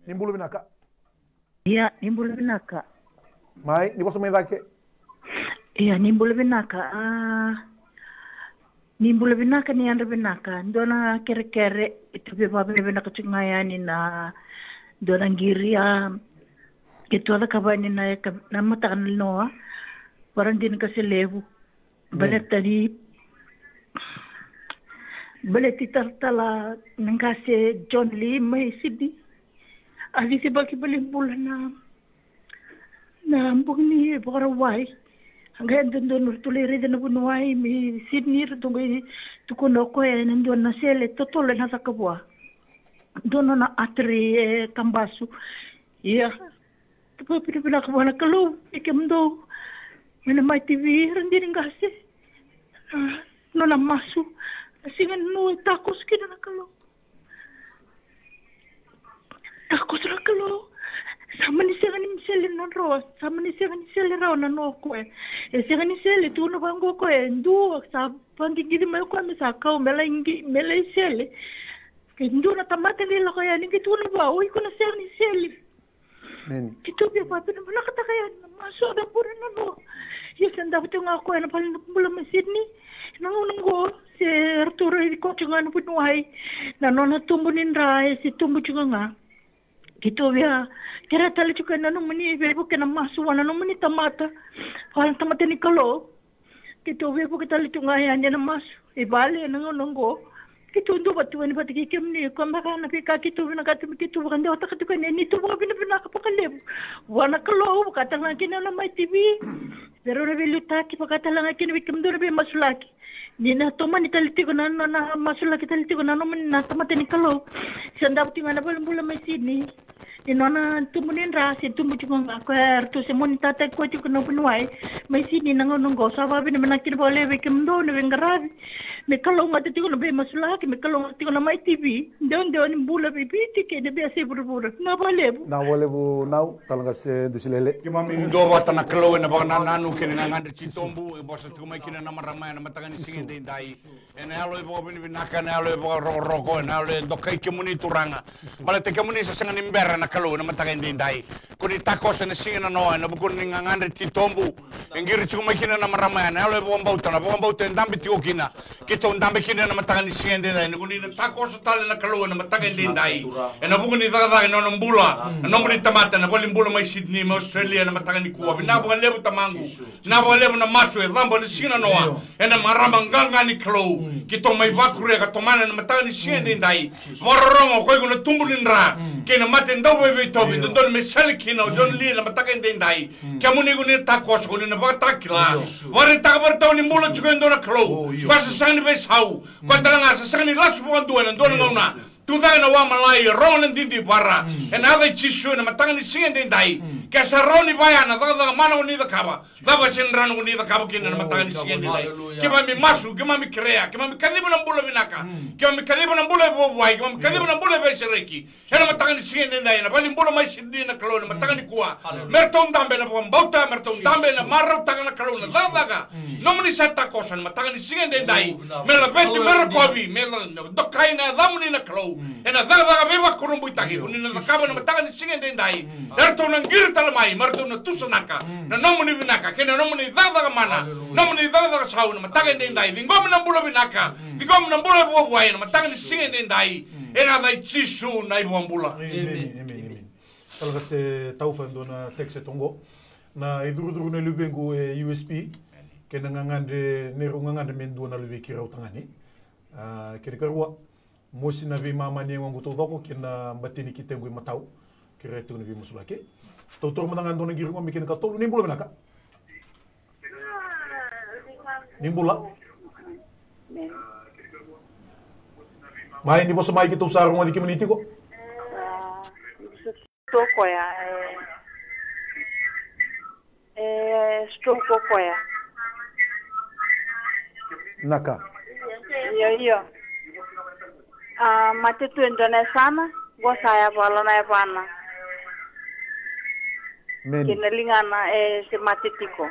Ni mbulu binaka ya ni mbulu binaka mai ni koso mai dake Iya, nimbul binaka. Ah, nimbul binaka ni andra binaka. Ndona kere-kere itu be babe binaka chungayani na ndona ngiria itu ala kabani na na matakan noa. Parang din kasi lebu. Balik tadi balik titartala nang kasi John Lee may sidi. Ali si baki balik bulan na na ambong ni Barawai. Hanggang doon doon tuloy rin na bunuay mi Sydney rin doon kay tukuno ko eh nandun na sele na sa kabwa. Doon na atri eh, kambasu. Iya. Tapos pinapila ko na kalo. Ikam do. May na may TV rin din nga kasi. Ah, no na masu. Singa no e takos kina na kalo. Takos na kalo. Sama ni singa ni misele na ro. Sama ni singa ni sele rao na no koe. E singa ni sele tu no bango koe. Ndu sa pangi gidi mai koe me sa kau mela ingi mela i sele. Ke ndu na tamate ni lako ya ningi tu no ba. Ui kuna singa ni sele. Meni. Kita biar apa na mana kata kaya masuk ada pura na no. Ya senda betul ngaku na paling mula mesin ni. Nang nunggu si Arturo di ko chunga na punuai. Na nona tumbu nindra si tumbu chunga Kita biar kira tali juga na nung mani bebo kena masuk na nung mani tamata. Kalau tamata ni kalau kita bebo kita li chunga ya na masuk. Ibali nang nunggu. Kita untuk batu ni batu kikim ni kau makan nabi kaki tu bina kata kita bukan dia otak tu kan ni tu bukan bina bina apa kan lebu. Wana kalau kata lagi na mai TV. Pero na bilu taki pakata lang akin bikim do na bi masulaki. Ni na to man italiti ko na na na masulaki taliti ko na no man na tamate ni kalau. Sanda puti mana bulan bulan mai sini. Nona tumunin ra si tumu chunga nga ko er tu se mon tata ko tu no. Mai na sa na bole do na bengarabi. Me kalau ngata tiko na be masulaki me tiko na mai TV. Don don bula tike na be ase buru-buru. Na. Na bu nau talanga se dusilele. Ki mami ndo wa tana kalo na nanu kene na ngande chitombu e bosa tu mai kene na marama na matanga ni singe de dai. E na alo e boka bini binaka na alo e boka ro roko na alo e do kai ke muni turanga. Mala te ke muni sa sanga ni mbera na καλού, να μετά γεντίν τάι. Κουνι τάκωσε νεσί ένα νόα, να μπουκούν νιν αγάνε τι τόμπου. Εγκύρι τσίγου με κίνα να μαραμένα, άλλο εγώ μπαούτα, να βγω μπαούτα εντάμπι τι ούκινα. Και το εντάμπι κίνα να μετά γεντίν τάι. Κουνι τάκωσε τάλε να καλού, να μετά γεντίν τάι. Ένα μπουκούν νιν δάγα δάγα, να μπούλα, να μπούλα τα μάτια, να βγάλει μπούλα με η Σιντνή, με Αυστραλία, να μετά γεντίν κουόβι. Να βγαλεύουν τα μάγκου, να βγαλεύουν να μάσου εδώ, μπορεί σύνα νόα. Ένα μαραμαγκάνι και το μαϊβάκουρε, το μάνα να μετά γεντίν τάι. Βορρόμο, κόγουν τούμπουν και να ve tobi. Ndo me sel ki na jon li na matanga de dai. Ke ko ni takos ko ni na baka takila. Vare takbar tau ni mbula chuko ndo na kalo. Ba sa sang ni be sau. Ko talanga sa sang ni lachu bo ndo na ndo na ngona. Tu dai na wa malai rongo ni dindi para. En ada chishu na matanga ni singe de dai. Ke sa roni vaya na daga daga mana ni da kaba. Daba sin ranu ni da kaba kina na matanga ni singe de dai. Ke ma mi masu, ke ma mi krea, ke ma mi kadibu na mbula binaka. Ke ma mi kadibu na mbula bo wai, ke ma mi kadibu na mbula be sereki. Ena matanga ni singe de dai na bali mbula mai sidi na kalo na matanga ni kuwa. Merton dambe na pom bauta, merton dambe na marau taga na kalo na daga daga. Nomni sata kosa na matanga ni singe de dai. Mela beti mera kobi, mela dokai na damuni na kalo. Mm. ena tagavaga vei vakorobutaki unina nakava na matagani sigedei dai dara mm. tou na giri talamai mara tou mm. na tusanaka na nomuni vinaka. Kena nomuni tagavaga mana. Nomuni tagavaga sau na matagedei dai vigomi na bula vinaka. Vigomi na bula vuavuai na matagani sigedei dai ena vai jisu na ivuabula talaga se taufan do na tek se tongo. Na iduruduru na lubengu eh, e usp kena ngangande nero ngangande men do na lubeki rautangani uh, ah, kene karua. Mosi na vi ni ngongu to doko kena batini ki tengu i matau. Kira itu na vi musulake. Tau toro manangan dona giru ngami kena katolu nimbula benaka. Nimbula. Mai ni bosa mai kita usar rumah di community ko. Stoko ya. Eh, eh, stoko ko ya. Naka. Iyo iyo. Ah, uh, Matatu endone sana gosa ya balona ya e bana kinalingana eh, se matetiko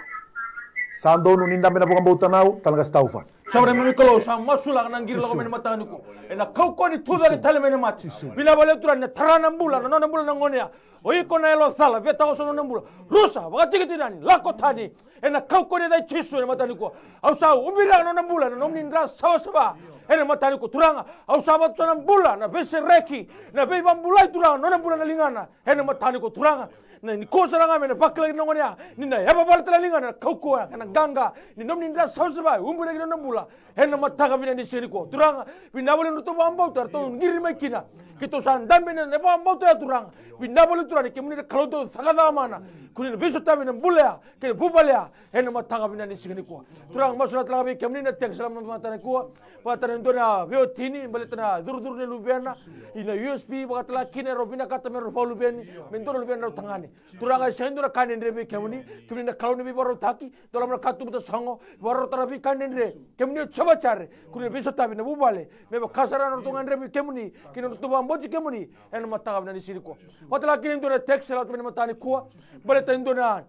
sando nu ninda mena bukan bauta nau talaga staufa sabre menu kalau sa masula nang gir lagu menu matani ku ena kau kau ni tuh dari tali menu mati bila balik turan ne tarana bulan nona bulan nangonya Oi ko na elo sala veta ko sono mbula. Rusa wakati kitirani lako tani. Ena kau ko ni dai chisu ena matani ko. Au sa ubira na nona mbula na nomni ndra sawa sawa. Ena matani ko turanga. Au sa bat na vese reki. Na be bambulai turanga nona mbula na lingana. Ena matani ko turanga. Na ni kosa ranga mena bakla ni ngonia ni na yaba bal tala linga na kauko kana ganga. Ni nom ni nda sausa umbule ni nombula hena mataga bina ni seriko turanga bina wale no to bambau tar to ngiri makina kito san dambe ne bambau ta turanga. Pinabole turani ke munina kalodo sagada mana kunina biso tabi na bulea ke bubalea. Ena matanga binani sigani ko turang masuna tlaga ke munina tek salam matana ko patana ndona veo tini baletana dur dur lubiana. Ina usb bakatla kine robina kata mer ro lubiani. Mendoro lubiana ro tangani turanga sendora kanen rebe ke muni kunina kaloni bi baro taki dolam katu buta sango baro tarabi kanen re ke muni coba cari kunina biso tabi na bubale meba kasara ro tungan rebe ke muni kino tuba mboji ke muni ena matanga binani sini ko watala kini ndona tek salam matani ko baleta ndona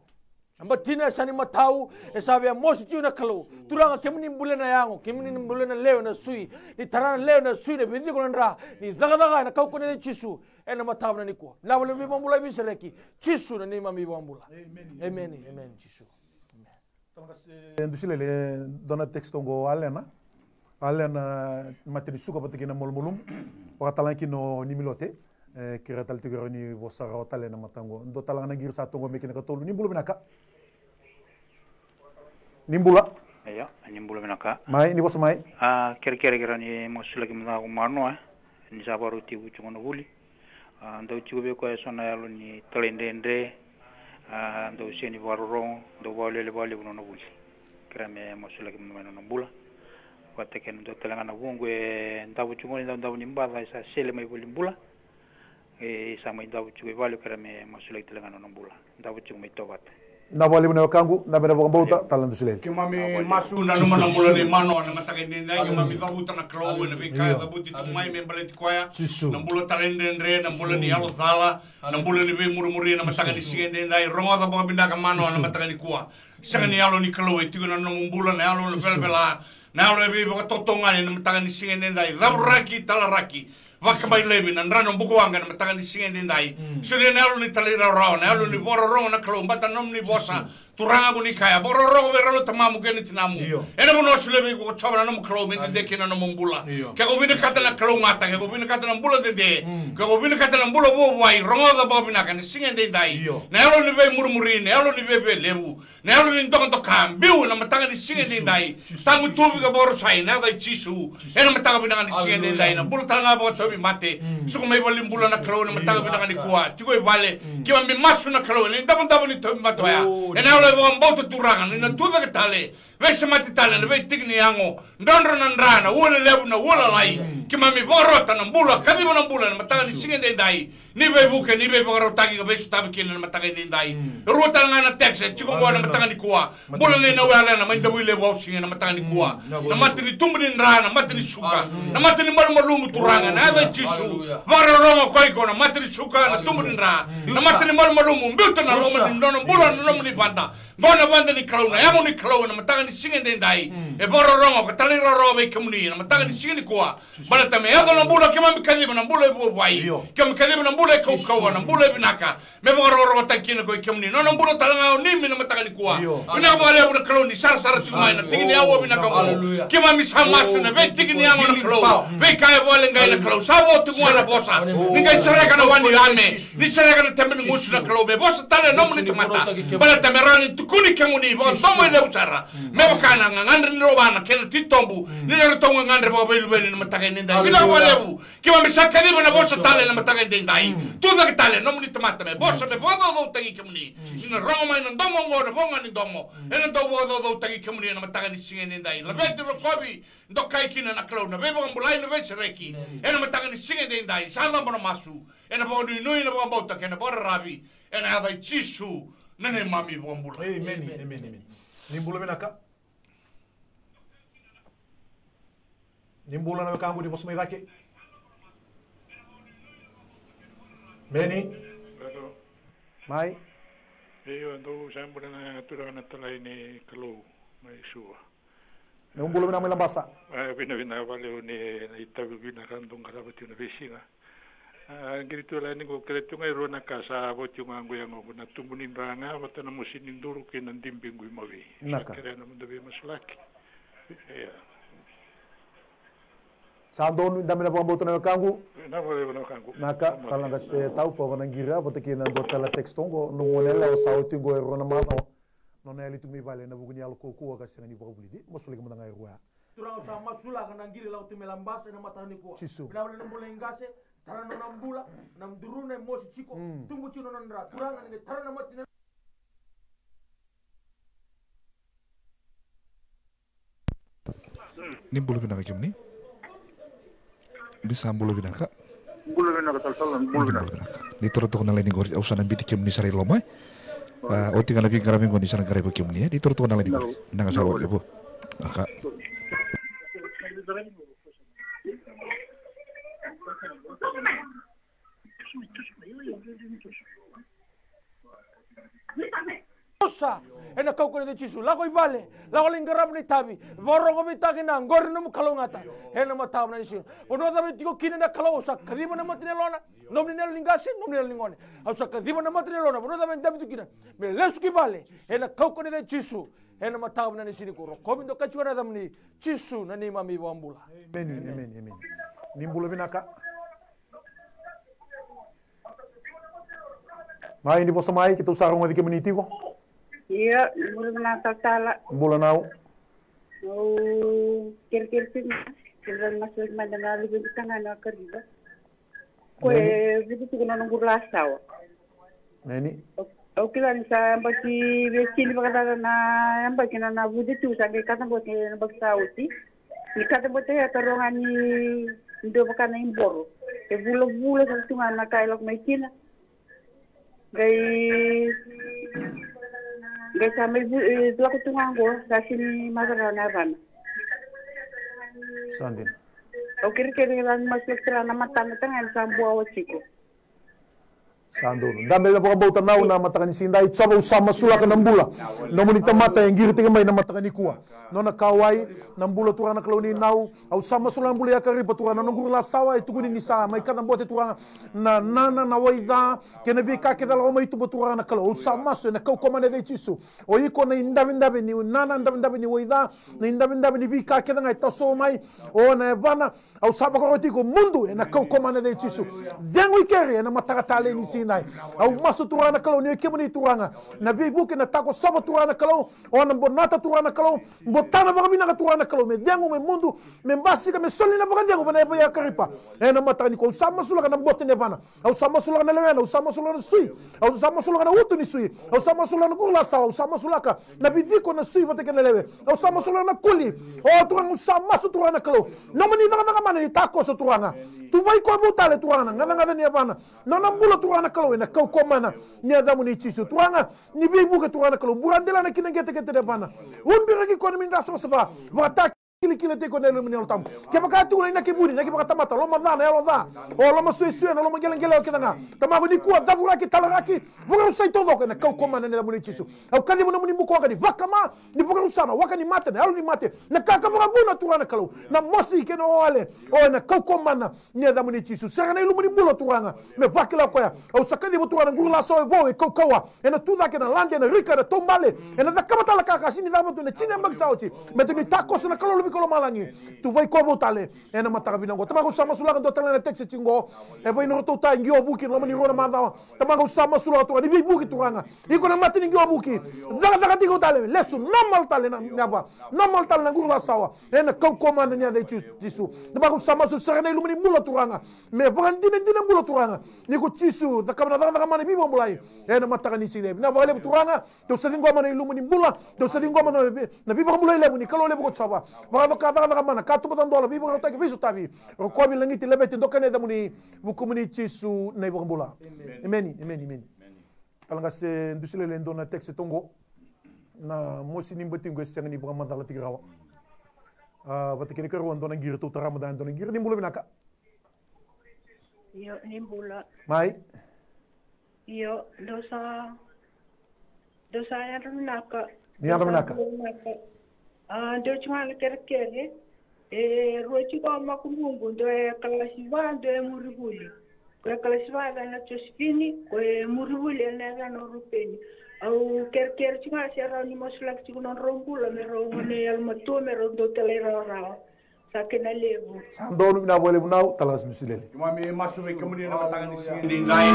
amba tina sani matau e sabe a mosi tiu na kalau turanga kemuni mbule na yango kemuni mbule na leo na sui ni tarana leo na sui na bindi ko ndra ni daga na kau ko ne chisu e na matau na niko. Na wale mi bambula bi sereki chisu na ni mami bambula amen amen. Chisu. Ndusile le dona texto ngo alena alena materi suka patikina molmolum. [clears throat] Wakatalan kino nimilote eh, kira tal tigoro ni bosara otale na matango. Ndo talang na gir satongo mekina katolu. Ni bulu binaka nimbula. Iya, nimbula minaka. mai ni bos mai. Ah, kira-kira kira ni mosula ki mna kumano eh. Ni sabaru ti uchu ngono buli. Ah, ndo uchu be ko sona yalo ni talendende. Ah, ndo useni waroro, ndo wale le wale buno buli. Kira me mosula ki mna no bula. Wate ken ndo telanga na wungwe ndawu chungoni ndo ndawu nimbala isa sele mai buli bula. E sa mai ndawu chu wale kira me mosula ki telanga no bula. Ndawu chu mai tobat. Na wali bune kangu na bena bauta talan ndusile Ke mami masu na numa na mula ni mano na matake ni ndai ke mami kabuta na klo na vika ka buti tu mai me baleti kwaya Chisu. na mbula talende ndre na mbula ni alo thala na mbula ni ve muru muri na matake ni sigende ndai rongo da bonga binda ka mano na matake ni kwa sanga ni alo ni klo e tigo na no mbula na alo na bela bela na alo e be ba totonga ni na zabraki talaraki vaka mai levi na ndrano buku wanga na matanga ni singende ndai suri na alo ni talira rao na ni rongo na nom ni turanga kunikaya. Bororoko beralo tamamu keni tinamu ene muno shulebe ko chobana no muklo me dide kena no mbula ke ko bini katala klo mata ke ko bini katala mbula dide ke ko bini katala mbula bo wai rongo ga bo bina kan singe de dai na yalo ni be murmuri na yalo ni be be lebu. Na yalo ni ndoko to kambiu na matanga ni singe de dai tangu tuvi ga boro sai na dai chisu. Ene matanga bina ni singe de dai na bulu taranga bo tobi mate. Suko me boli mbula na klo na matanga bina ni kwa tiko vale ke mambi masu na klo ni ndako ndabo ni tobi matoya. Ene yalo mo ang boto turangan, na tuwa ka tali, vese mati tale na ve tigni yango ndondro na ndrana wole levu na wole lai. Ki mi borota na mbula kadibo na mbula na matanga ni singende ndai ni be buke ni be boro tagi ka besu tabi kina na matanga ni ndai ruta nga na texe chiko ngwa na matanga ni kuwa mbula ni na wala na mainda wile wa usinga na matanga ni kuwa na mati ni tumbu ni ndrana mati ni suka na mati ni malu malu muturanga na ada chisu roma kwa iko na mati ni suka na tumbu ni ndra na mati ni malu malu mbiuta na roma ni ndono mbula na roma ni banda Bona wanda ni klauna, amo ni klauna, matanga ni singa den dai. E boro rongo, katale ro ro be kemuni, na matanga ni singa ni kwa. Bala tame, ado na bula kema mikadi na bula ibu bai. Kem kadi na bula ko ko na bula binaka. Me boro ro ro takina ko kemuni, no na bula talanga ni mi na matanga ni kwa. Mina ba le bula klauna, sar sar ti mai na tingni awo binaka ko. Kema mi sa masu na ve tingni amo na klauna. Ve kai bole ngai na klauna, sa vo tu ngwa na bosa. Ni kai na wani ame. Ni na tembe ni musu na klauna, bosa tale no ni tumata. Bala tame ro ni kuni kemuni baka tomo ile uchara. Me baka na ngandre ni robana ken titombu. Ni le tongo ngandre baka belu belu ni mataka ni ndai. Kila walebu kiwa misaka ni bona bosa tale ni mataka ni ndai. Tuda ke tale no muni tamata me. Bosa me bodo do tangi kemuni ni. Rongo mai no domo ngoro bonga ni domo ene do bodo do tangi kemuni ni mataka ni singe ni ndai. La vete ro kobi ndo kai kina na klauna bebo ambulai ni vese reki ene mataka ni singe ni ndai. Sala bona masu. Ena bodo ni no ene bodo ta ken bora rabi ene adai chisu nene mami bo mbula. Amen amen amen nimbula binaka nimbula na kangu di bos mai dake meni. Mai. Iyo, ndo sambura na tura na talai ni kalau mai sua. nimbula bina mai lambasa Ah, vina vina vale o ni i tabu vina randong karabati na vesinga. Ah, ngiri tu lai ni ko kretu ngai rona kasa vo tu ngangu yang ngo na tumbuni ranga vata na musini nduru ke na ndimbingu mavi. Naka. Kere na mundabe masulaki. Iya. sando nu damina pa boto na kangu Na vale wana kangu. naka talanga se tau fo wana ngira bota ki na do tala textongo no ngonela o sao tingo e rona mano non ele tu mi vale na buguni al koku ka sanga ni boko bulidi mosule ke mudanga e ruwa turang sa masula kana ngiri lau tu melambas ena mata ni ko Chisu. bina bina mbule ngase tarana nambula namduruna mosi chiko Mm. tumbu chino nandra turanga nge tarana matina ni bulu binaka kim ni. Di sam bulu binaka bulu binaka tal tal bulu binaka ni toro to na leni gor ausana biti kim ni sari loma o tingala bi garami ngoni sana gare kim ni di toro to na leni gor nanga sawo ibu aka Ένα κόκκινο δεν τσίσου. Λάγο βάλε. Λάγο λέει γράμμα η τάβη. Βόρο εγώ με τάγει να αγκόρι να μου καλό γάτα. Ένα μα τάβνα νησί. na θα με τίγο κίνε να καλό σα. Καδίμα να μάτρι ελώνα. Νόμιν έλ λιγκάσι, νόμιν έλ λιγκόνε. Αουσα καδίμα να μάτρι ελώνα. Ονό θα με τάβει me κίνε. Με λέσου κι βάλε. Ένα κόκκινο δεν τσίσου. Ένα μα τάβνα νησί νικο. Ροκόμιν το κατσιόρα δαμνή. Τσίσου να νήμα μη wambula Μένει, μένει, μένει. nimbula βινακά. Binaka. Mai ni bosa mai kita usarong ngadi kemeniti ko. Iya, belum nata sala. Mbula nau. Oh, kir-kir sih, kira masuk mana lalu jadi kan anak kerja. Kue begitu kena nunggu lasau. Neni. Au kila ni sa baki vesili baka na baki na na budi tu sa kata buat ni baki sauti. Ni kata buat ya tarongan ni ndo baka na imboro. E bula bula sa tunga na kailok mai kina. Gai gai sa mai dua kutunga ngo sa sini masara na rana. Sandin. Au kiri kiri lang masuk terana matang tangan sa buawa Sando. Dami na poka bauta nau na matakani ni i tsaba usama sula ka nambula. Na muni tamata yang giri tinga mai na matakani kua. No na kawai nambula turana kalauni nau. Au sama sula nambula ya kari paturana nungur la sawa i ni nisa. Mai kada mbote turana na nana na waida. Kena bi kake dala oma itu paturana kalau. Au sama su na kau komane de chisu. O iko na indavi ndavi ni nana ndavi ndavi ni waida. Na indavi ndavi ni bi kake dala ngai taso mai. O na evana. Au sabakoro tiko mundu eh, eh, na kau komane de chisu. Dengu ikeri na matakataleni sini. Ni sinai. Au masu turana kalau ni ke muni turanga. Na bi buke na tako saba turana kalau o na bonata turana kalau botana baka bina ka turana kalau me dengu me mundu me basi ka me soli na baka dengu bana ya karipa. E na mataka ni ko sama sula kana bote ne bana. Au sama sula kana lewena, au sama sula na sui. Au sama sula kana utu ni sui. Au sama sula na kula sawa, au sama sula ka na bidiko na sui vate kana lewe. Au sama sula na kuli. O turanga sama su turana kalau. No mani na na mana ni tako so turanga. Tu vai ko butale turanga ngada ngada ni bana. No na bula turana kala wena kau komana ni adamu ni chisu. Tuanga ni bibu ke tuanga kala burandela na kinengete kete debana umbiragi kono min rasma saba wata kili kili te ko ne lumini ol tam ke baka tu na ke buri na ke baka tamata lo madha na lo da o lo masu isu na lo magelen gele o kedanga tama ni kuwa dabura ki talaraki buga usai todo ko na kau koma na ne muni chisu. Au kadi muna muni buko kadi vakama ni buga usana waka ni mate na alu ni mate. Na kaka buga buna turana kalau na mosi ke no ole o na kau koma na ni da muni chisu. Sanga na ilu muni bulo turanga me vakila ko ya au sakadi bu turana ngula so e bo e kau kawa e na tu da ke na lande na rika na tombale. E na da kamata la kaka sini da matu na chine mbak sauti me tu ni takos na kalau mikolo malangi. Tuvai kobo tale ena mataka binango tamako sama sulaka do tala na texe tingo. Evai no to tangi obuki no mani rona mava tamako sama sulaka to ni buki turanga iko na matini ngi obuki zaka zaka tiko tale lesu normal tale na nyaba normal tale na ngula sawa. Ena ko koma na nyade tisu tamako sama su sara na ilumini mbulo turanga me bukan dine dine mbulo turanga niko tisu zaka na zaka mani bibo mbulai ena mataka ni sile na bale turanga to sedingo mani ilumini mbula to sedingo mani na bibo mbulai lebu ni kalo lebu ko tsaba vavakavavakabana ka tupatandolo vi vakataki vi sutavi kovi langiti leveti dokaneda muni vukumuni tisu na ivakambula emeni emeni emeni palanga se ndusilele ndo na se tongo. Na mosi ni mbeti ngue sengni vakamandala tikirawa ah, vatekene karuwa ndo na ngiri tutaramada ndo na ngiri nimbula vinaka. Io nimbula. Mai? Io dosa dosa yarunaka. Ni yarunaka. Ah, ndochimwana kerekere. Eh, Ruochi koma kumungu ndoekala ndo ndoemurivuli kwekala shivala na josephini kwemurivuli enevenorupeni au kerekere chimwana sherao nimosulaki chikunonrompula mero ngone almatuo mero ndoutelairao rao sandono bina wele bina talas misilele ma mi masu be kemuri na matanga ni ndai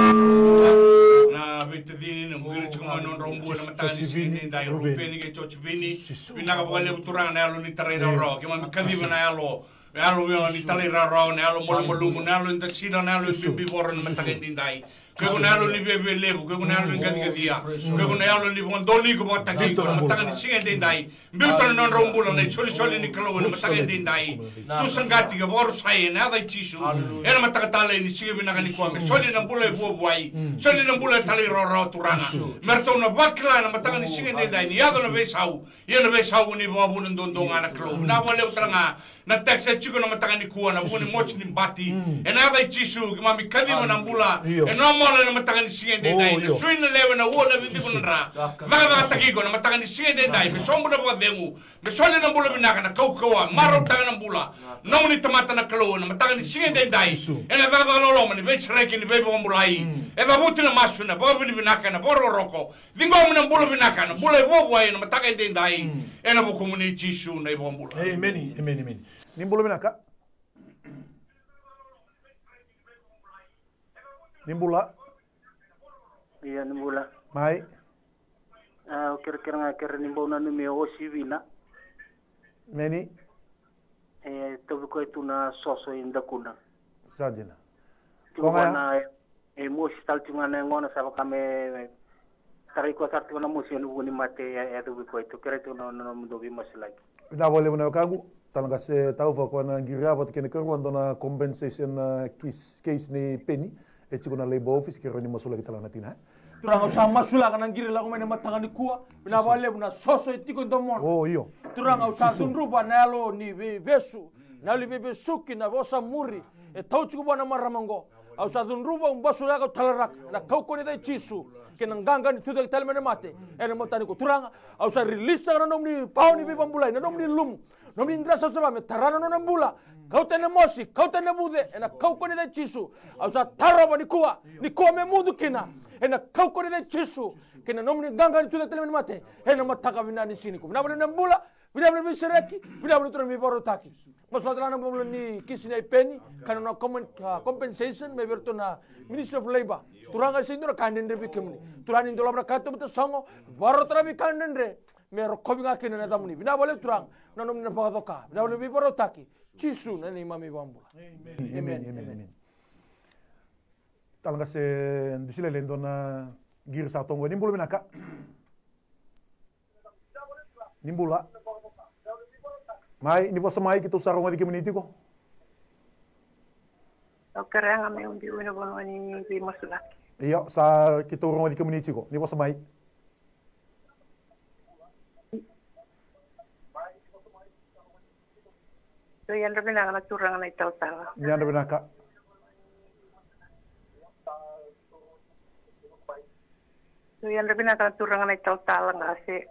na bitu dini ni ngiri non rombu na matanga ni ndai rupe ke chochi bini. bina ka bole uturanga na yalo ni tarai ra ro. Ke ma mi kadi bina yalo yalo ni tarai ra ro na yalo molo molo na yalo indaksira na yalo bibi boron matanga ndai alo ni be be levu ke ko ne alo ni kadi kadia ke ko ne alo ni bon doli ko mata ke ko mata ni singa den dai bi utan non rombulo ne choli choli ni kalo ne mata kendi dai tu sangati ke bor sai ne ada chisu na mata tale ni singa bina kani ko me choli na bule fu buai. Choli na bule tali ro ro turana. Merto na bakla na mata ni singa den dai ni. Ado na be sau. Ia na be sau ni bo bu ndon don ana kalo na tax e chiko na matangani kuona vuni mochi ni mbati. Mm. e na dai chishu ki mami kadi mo nambula e no mola na matangani singe dai dai na swin na lewe na wo na vidi kuna ra. Vaka vaga takiko na matangani singe dai dai me shombu na bodengu me shole na mbula binaka na kau kawa maro tanga na mbula. No ni tamata na kalo na matangani singe dai dai e vaka vaka lo lo mani be shreki ni be bo mbulai e va na masu na bo vini binaka na boro roko. Dingo mna mbula binaka na mbula wo wo na matangani dai dai e na bo komuni chishu na bo mbula. Amen amen amen Nimbulu binaka. Nimbula, Iya nimbula. mai, Ah kira-kira nga kira nimbo na numi o sivina. meni, Eh tobi ko itu na soso inda kuna. sajina. Tunga na e mo stal tunga na ngona sa kame tari ko sarti na mo siya nugo ni mate ya tobi ko itu kira itu na na mundo bi mas lagi. Ina talanga se tau fa kwa na gira bat kene karu ando na compensation na case, case ni penny, e chiko na labor office kira ni masula kita lana tina. turanga usa masula kana ngiri la kumene matanga ni kuwa bina wale buna soso itiko ndomona Oh, iyo. turanga usa sunruba nalo ni ve- vesu nali ve besuki na vosa muri e tauchi kubana maramango. Au sa dunruba un basu laga talarak na kauko ni dai chisu kena nganga ni tuda talmene mate. Ene motani ko turanga au sa release na nomni paoni be bambulai na nomni lum nomlindra sosaba tarana no nambula kaute na moshi kaute na bude ena kaukoni de chisu. Ausa taroba nikuwa nikuwa me mundu kina ena kaukoni de chisu kina nomni ganga ni tule tele mate. Ena mataka vina ni siniku na bule nambula vina bule bishereki vina bule tuna miboro taki mas madrana bule ni kisini peni kana na compensation me berto na minister of labor turanga sindura kandendre bikemni turani ndolabra katobuta songo barotra bikandendre bi re. Mero kobi nga kina na damuni. Bina bole turang, na nom na pagadoka. Bina bole bibaro taki. Chisu na ni mami bambula. Amen, amen, amen, amen. Talanga se dusile lendo na gir sa tongo nimbulu binaka. Nimbula. Mai, ni posa mai kita usara ngadi community ko. O kaya nga may undi uno bono ni bi masula. Iya, sa kita urang ngadi community ko. Ni posa mai. So rin na turang na itaw tawa. Ni anda binaka. So yan rin na nga turang na itaw tawa nga kasi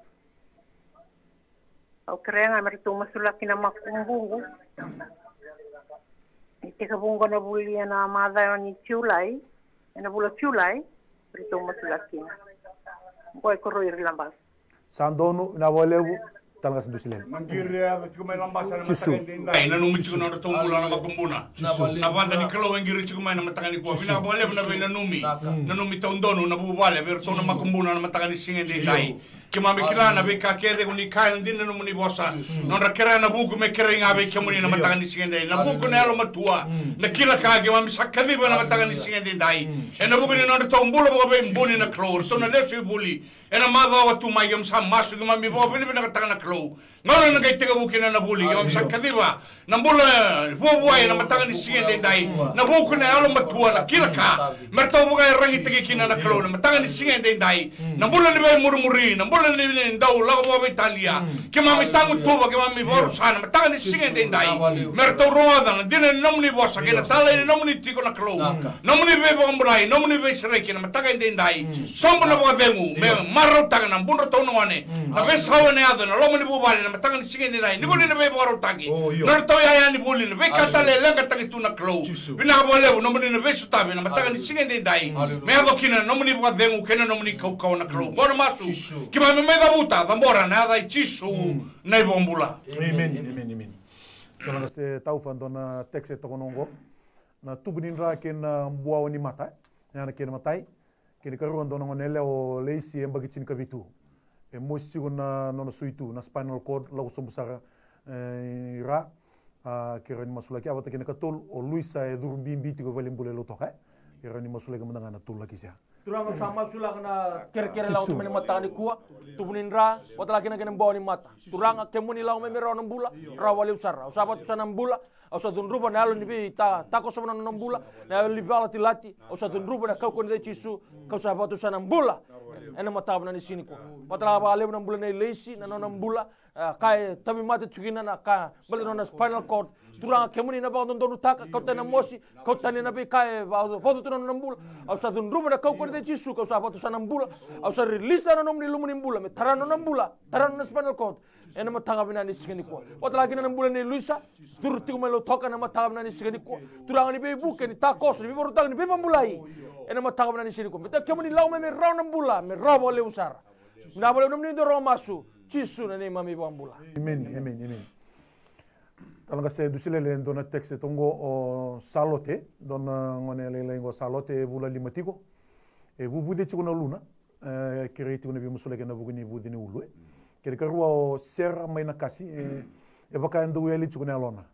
o kaya nga marito masula kinamakumbungo. Iti kabungo na buli na mada ni Chulay. Na bula Chulay. Marito masula kina. Boy ko roir lambas. Sandonu na walewu talanga dusile chisuf ina nu michu na to mula na kumbuna na banda ni kalo wengi richu kuma na matangani kwa vina bole na vina numi. Na numi taundono na bubale ver to na makumbuna na matangani singende dai che ma mikilana be ka kede con i kain din non mi bossa non rakera na buku me kere nga be che muni na matanga ni singende na buku ne alo matua na kila ka ge ma misakka di na matanga ni singende dai e na buku ni non to mbulo bo be mbuni na klor so na lesu buli Ena mawa wa tu mai yam sa masu gama mi bo bini bini kataka na klo. Ngana na kai tega wuki na nabuli yam sa kadiwa. Nambula vuwa na matanga ni sige de dai. Na vuku na alo matua na kila ka. Merta vuga ya rangi tegi kina na klo na matanga ni sige de dai. Nambula ni bai murumuri. Nambula ni ni ndau laga vuwa ba Italia. Ke mami tangu tuwa ke mami voru sana. Matanga ni sige de dai. Merta roda na dina ni nomni vosa ke na tala ni tiko na klo. Nomni bai vuga mburai. Nomni bai sereki na matanga ni de dai. Sombo na vuga vengu. Marro taga na bunro tono wane. Na be sawa ne ado na lomo ni bubali na matanga ni singe de dai. Ni ni be boro tagi. Na to ya ya ni buli na be kasa le lenga tagi tu na klo. Bina bo levu nomni na be sutabi na matanga ni singe de dai. Me ado kina nomni bo vengu kena nomni kau kau na klo. Bono masu. Ki ma me me da buta da mbora na dai chisu na ibombula. Amen, amen, amen. Talanga se tau fando na tekse to konongo. Na tubuninra ken na buao ni mata. Yana ken matai. Ken karu ando na nele o leisi em bagichin kabitu. E mosi sigo na nono suitu na spinal cord lagu sombusara eh, ra. Uh, kira ni masula ki awata kina katul o luisa e dur bimbi tiko vale mbule lo toka kira ni masula ka mendanga na sia Turang sama sulang na kira-kira lau tumene mata ni kuwa tubunin ra wata lagi na kena bawa ni mata turang kemuni lau me mero nang bula ra wale usara usaba tu sana bula au sa dun ruba na alo ni bi ta ta ko sama nang bula na ti lati au sa dun ruba na kau chisu kau sa batu sana bula ena mata na ni sini ko wata la ba le nang bula na leisi na nang bula kai tabi mate tukina na ka bale na spinal cord turanga kemuni na ba don donu taka kau tena mosi kau tani na bi kai ba foto tu nang bula au sa dun ruba na kau ko ni chisu kau sa batu sana bula au sa release na nom ni lumuni bula me tarano nang bula tarano na spinal cord ena matanga bina ni sigani ko wata lagi na bula ni luisa tur tiku melo toka na matanga bina ni sigani ko turanga ni be buke ni takos ni baru tang ni be pambulai ena matanga bina ni sigani ko meta kemuni lau me me rau na bula me rau le usara na boleh nom ni do ro masu Chisuna ne mami bambula. Amen, amen, amen. Tanaka se eh, dusile le ndona texte tongo eh, salote, dona ngone le lengo salote vula limatiko. E vu bude chikuna luna, eh, kere tikuna bi musule kena buguni budini ulwe. Kere karua o serra maina kasi, e baka ndu eli chikuna alona.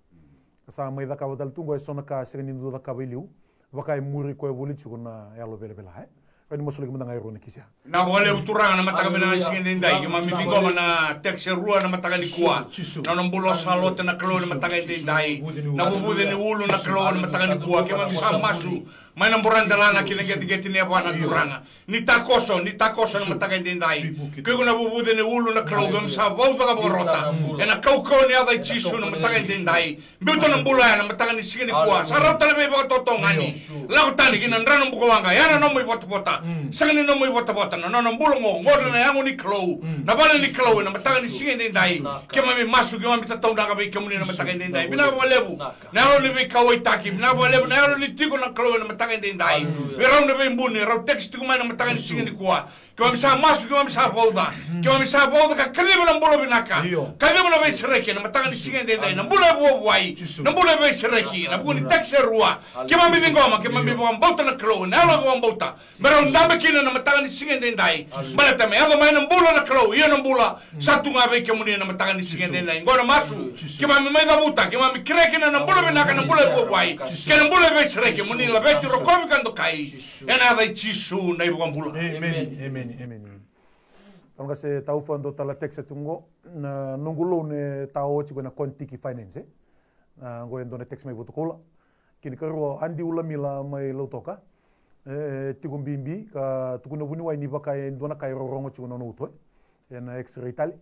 Sa mai daka wadal tungo e sona ka sereni ndu daka biliu, baka e muri koe vuli chikuna yalo bele bela hai. Kanimusulog mo na ngayon ni Kisya. Na wala uturang na matagal na singin din day. Yung mamibigo man na texture rua na matagal ni kuwa. Na nang bulos halot na klo na matagal din day. Na bubudin ni ulo na klo na matagal ni kuwa. Kaya mamibigo masu. maina mburandelana kinagetigetine bwana duranga. Nitakoso nitakoso na matagaidindai kego na vuvudene ulu na kalogem sa vautaga vorota ena kaukoni ada jisu na matagaidindai mbiuto na mbula na matagani sigini kua sa rauta na bebo totongani lakutani kina ndrano mbuko wanga. Yana nomo ivotapota sagani nomo ivotapota na nono mbulo ngo. Ngodo na yangu ni klou na bale ni klou na matagani sigindindai kema mi masu kema mi tataundaga be kemuni na matagaidindai bina valevu na yaro ni vikawai taki bina valevu na yaro ni tiko na klou na mataga ndai be rau na be mbuni rau text tiko mai na mataga ni Μάσου και κόμισα βόδα. Και κόμισα βόδα καλύβω να μπούλω πινακά. Καλύβω να βέσει ρέκι, να μετά σιγέντε να μπούλω εγώ βουάι, να μπούλω ρέκι, να μπούλω τάξε ρουά. Και μα μη δεν κόμμα, και μα μη βαμπότα να κλώουν, άλλο. Με ροντάμε εκείνο να μετά κάνει σιγέντε με, να κλώου, ένα μπούλα, σαν του και μου είναι να σιγέντε μάσου, και με τα και μα μη κρέκι να μπούλω βουάι. Και να ρέκι, μου είναι καεί. Ένα σου να υπογαμπούλα. Amen. Amen, amen. Talanga se tau fando tala texa tungo na nungulo ne tau chiko na kontiki finance. Na ngo endo ne tex mai botokola. Kini karo andi ula mila mai lautoka. E tigo bimbi ka tukuna buni wai ni baka e ndona kai rorongo chiko na uto. E na extra itali.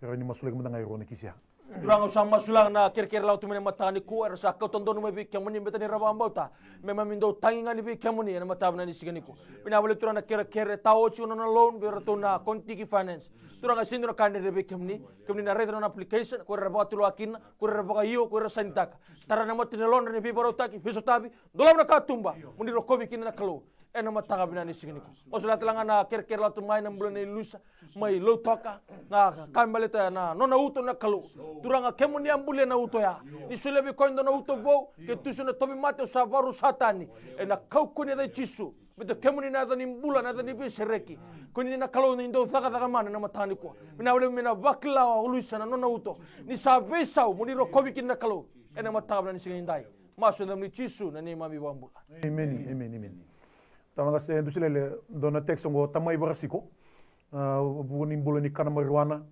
Pero ni masule kumanda ngai rone kisia. Urang usang masulang na kira-kira lau tumene matani ku era sa kau tondo nume bi kemuni betani raba ambauta memang mindo tanginga ni bi kemuni na mata na ni sigani ku. Bina boleh turang na kira-kira tao chu na loan bi rato na kontiki finance. Turang na sindu na kande de bi kemuni. Kemuni na retro na application ku raba tu akin ku raba iyo ku raba sanitaka tara na mati na loan ni bi baro taki biso tabi dolam na katumba. Muni rokobi kini na kalu ena mataga bina ni sigani ku osula telanga na kira-kira lau tumai na bulan ni lusa mai lo toka na kambaleta na nona uto na kalu turanga kemuni ambule na uto ya. Ni sule bi koindo na uto bo ke tusu na tobi mate sa baru satani. E na kau kuni da chisu Beto kemuni na da ni mbula na da ni bi sereki. Kuni na kalau ni ndo thaka thaka mana na matani ko mina wale mina bakla wa uluisa na nona uto. Ni sa besau muni ro kobi kin na kalau ena matabla ni singin dai masu na ni chisu na ni mami wambula Amen, amen, amen. Talanga se dusilele dona ngo tamai barasiko. Buni mbula ni kana marijuana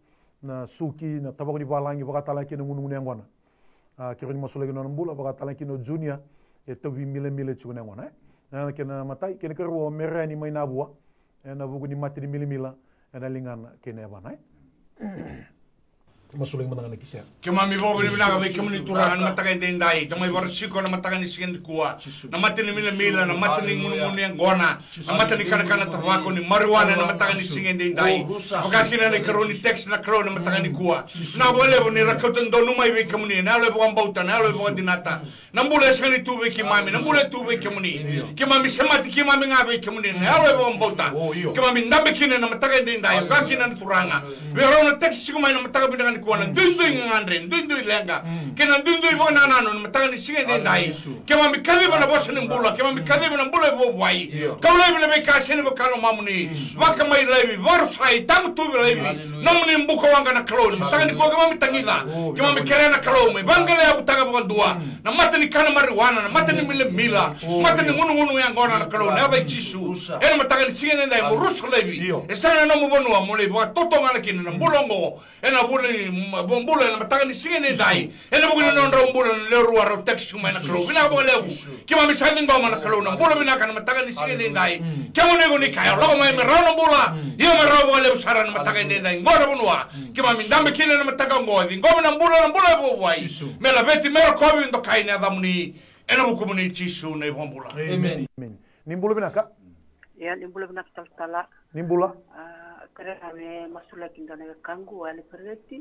na suki na tabako ni balangi baka talanki na ngunu ngwana. Kiro ni masule kino mbula baka talanki no junior e tobi mile mile chu ngwana. Eh? Na kena matai kena kero mere ni mai na bua. E na ni mati ni mile mila e na lingan kene bana. [coughs] Masule ngwana na kisia. Kema mi bobo ni binaga be kemu ni turanga na mataga inde indai tama i siko na mataga ni sigen kuwa na mati ni mila mila na mati ni ngunu ngunu yang gona. Na mati ni kana kana tabako ni marijuana na mataga ni sigen inde indai maka kina ni karo ni text na karo na mataga ni kuwa na bole bo ni rakotan do numa i be kemu ni na le bo ambauta na le bo dinata. Na mbule sani tu be ki mami na mbule tu be kemu ni ki mami semati ki mami nga be kemu ni na le bo ambauta ki mami ndambe kina na mataga inde indai ka kina ni turanga. Be ro na text sigo mai na mataga binaga ni kuona ndoindoi ng'ang'andre ndoindoi lenga. Kena ndoindoi vona nano nimatanga nisingende ndai. Kema mikadhivo na vosa ni mbula kema mikadhivo na mbula ivovwai kaulaivi na veikasini vokalo mamuni vakamailavi varusai tamutuvilavi namuni mbuko wanga na kaloni matanga nikuwa kema mitangidha kema mikere na kalomwe vangele yakutaga vokandua na mata ni kana mariwana na mata ni milemila mata ni ng'unung'unu yangona na kaloni yaani avai jisu ena matanga nisingende ndai murusalaivi esana nomuvonua mulevi vakatotongana kini na mbulongo. Yaani ena vuleni bon bulo na matangani singene dai ene bugo no ndro bulo le ruwa ro taxi kuma na klo bina bo lewu ki ma misami ngoma na klo na bulo bina kana matangani singene dai ke mo nego ni kayo lo ma me rono bula yo me robo le usara na matangani dai ngora bunwa ki ma mindambe kine na matanga ngodi ngoma na bulo na bulo bo wai me la beti mero ko bi ndo kaine adamuni ene bugo mo ni chisu ne bombula amen amen nimbulo bina ka ya nimbulo bina ka tala nimbula kare ame masula kindone kangu ale pereti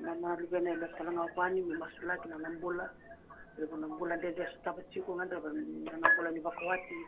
ngana lubena ila talanga kwani mi masula kina nambula. Lebo nambula ndende sitapa tsiko nganda ba nambula ni bakawati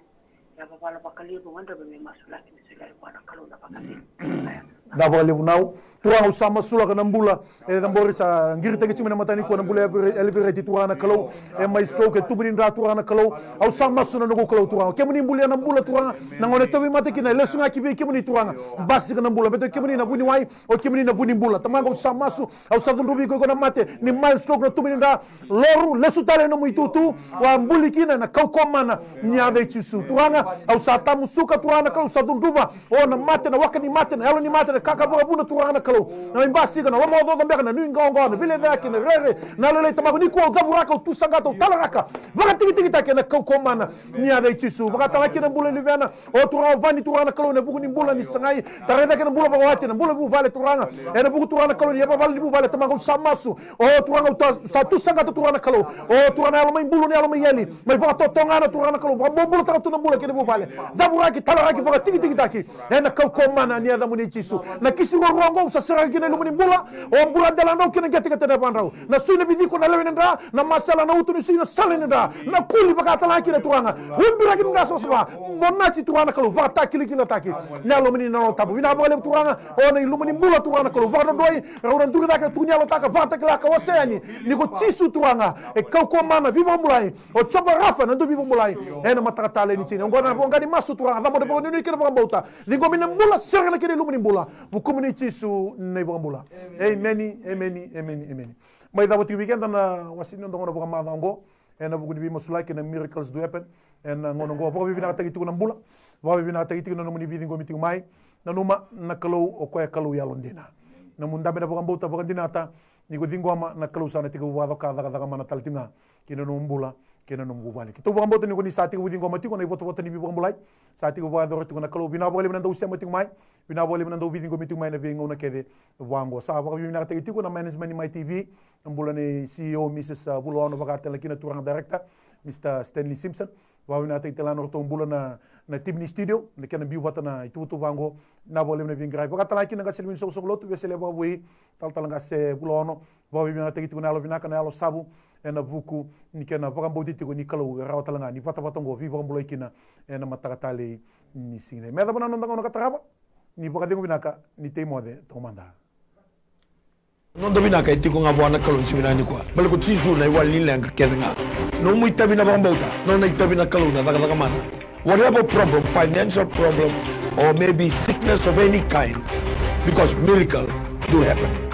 ya babala bakalibo nganda ba mi masula kina sila kwa nakalo na bakalibo [clears throat] bakali daba lebu nau turanga usama sula ka nambula e nambori sa ngiri tege chimena matani ko nambula elibere ti turanga kalau e mai sto ke tubrin ra turanga kalau au sama suna no kalau turanga ke muni mbuli nambula turanga nangone tobi mate kina lesunga kibe ke muni turanga basi ka nambula beto ke muni na buni wai o ke muni na buni mbula. Tamanga usama su au sa rubi ko na mate ni mal sto no tubrin ra loru lesu tale no muitutu wa mbuli kina na kau komana nyave chisu turanga au sa tamu suka turanga kalau sa dunduba o na mate na wakani mate na elo ni mate le kaka bunga buna turana kalau na imbasi kana lomo do dombe kana nuinga ongo na bile da kina rere na lele tamago ni ko da buraka tu sanga to talaraka vaga tiki tiki ta kana kau komana ni ada ichisu vaga tala kina bula ni vena o turana vani turana kalau na bugu ni bula ni sangai tareda kana bula vaga wati na bula bu vale tu ranga e na bugu turana kalau ni vale ni bu vale tamago samasu. O turana tu sa tu sanga to turana kalau o turana ela mai bulu ni ela mai yeli mai vaga to tongana turana kalau vaga bula ta tu na bula kina bu vale da buraki talaraki vaga tiki tiki ta ki na kau komana ni ada muni ichisu na kisi rongo usa serang kina lumuni mbula o mbula dala no kina gati gati depan rau. Na suina bidi ko na lewin nda na masala na utu ni suina salin nda na kuli baka tala kina turanga wimbira kina nda sosba monna ci turanga kalu va takili kila taki. Na lumuni na no tabu. Wina bale turanga o na lumuni mbula turanga kalu va doi raura nduga daka tunya lo taka va takila ka waseani ni ko chisu turanga e kau ko mana viva mulai o choba rafa na ndu viva mulai e na mataka tale ni sini ngona ngani masu turanga vamo de bo ni kina bo bauta ni go mina mbula serang kina lumuni mbula bukumuni chisu nei bambula amen amen amen amen mai da boti weekend na wasini ndo ngono bukama vango en na buguni bi masulai kina miracles do happen. En ngono ngo bo bi na tagi tu na mbula bo bi na tagi tu na muni bi ngo miti mai. Na numa na kalau o ko kalau ya londina na munda be na bukam bota bukan dinata ni go dingo ama na kalau sana tigo wa ka daga daga mana taltinga kina no kena no mbu balik to bukam bota ni sati go dingo mati ko na boto bota ni bi bukam bulai sati go ba do to na kalau bina bole na do usia mati mai bina bole na do vidingo miti mai na vengo na kede wango sa ba bina na management mai TV mbula ni CEO Mrs Bulono bakata lakina turang director Mr Stanley Simpson. Wa wina tagi telano to mbula na na tim ni studio na kena biu bata na itu tu wango na bole na vingrai bakata lakina ga selmin so so lotu vesele ba bui tal tal ga se Bulono wa wina tagi tiko na lo vina kana lo sabu ena vuku ni kena vakambo ti tiko ni kalau rawa talanga ni pata pata ngovi vakambo kina ena mataratale ni singne me dabana nonda ngona kataraba ni pakatengo binaka ni teimode tomanda nondo binaka itiko nga bwana kalau simina ni kwa. Bali tisu na iwa linla nga. Kedenga no mu itabina vakambo ta no na itabina kalau na daga daga mana whatever problem financial problem or maybe sickness of any kind because miracle do happen.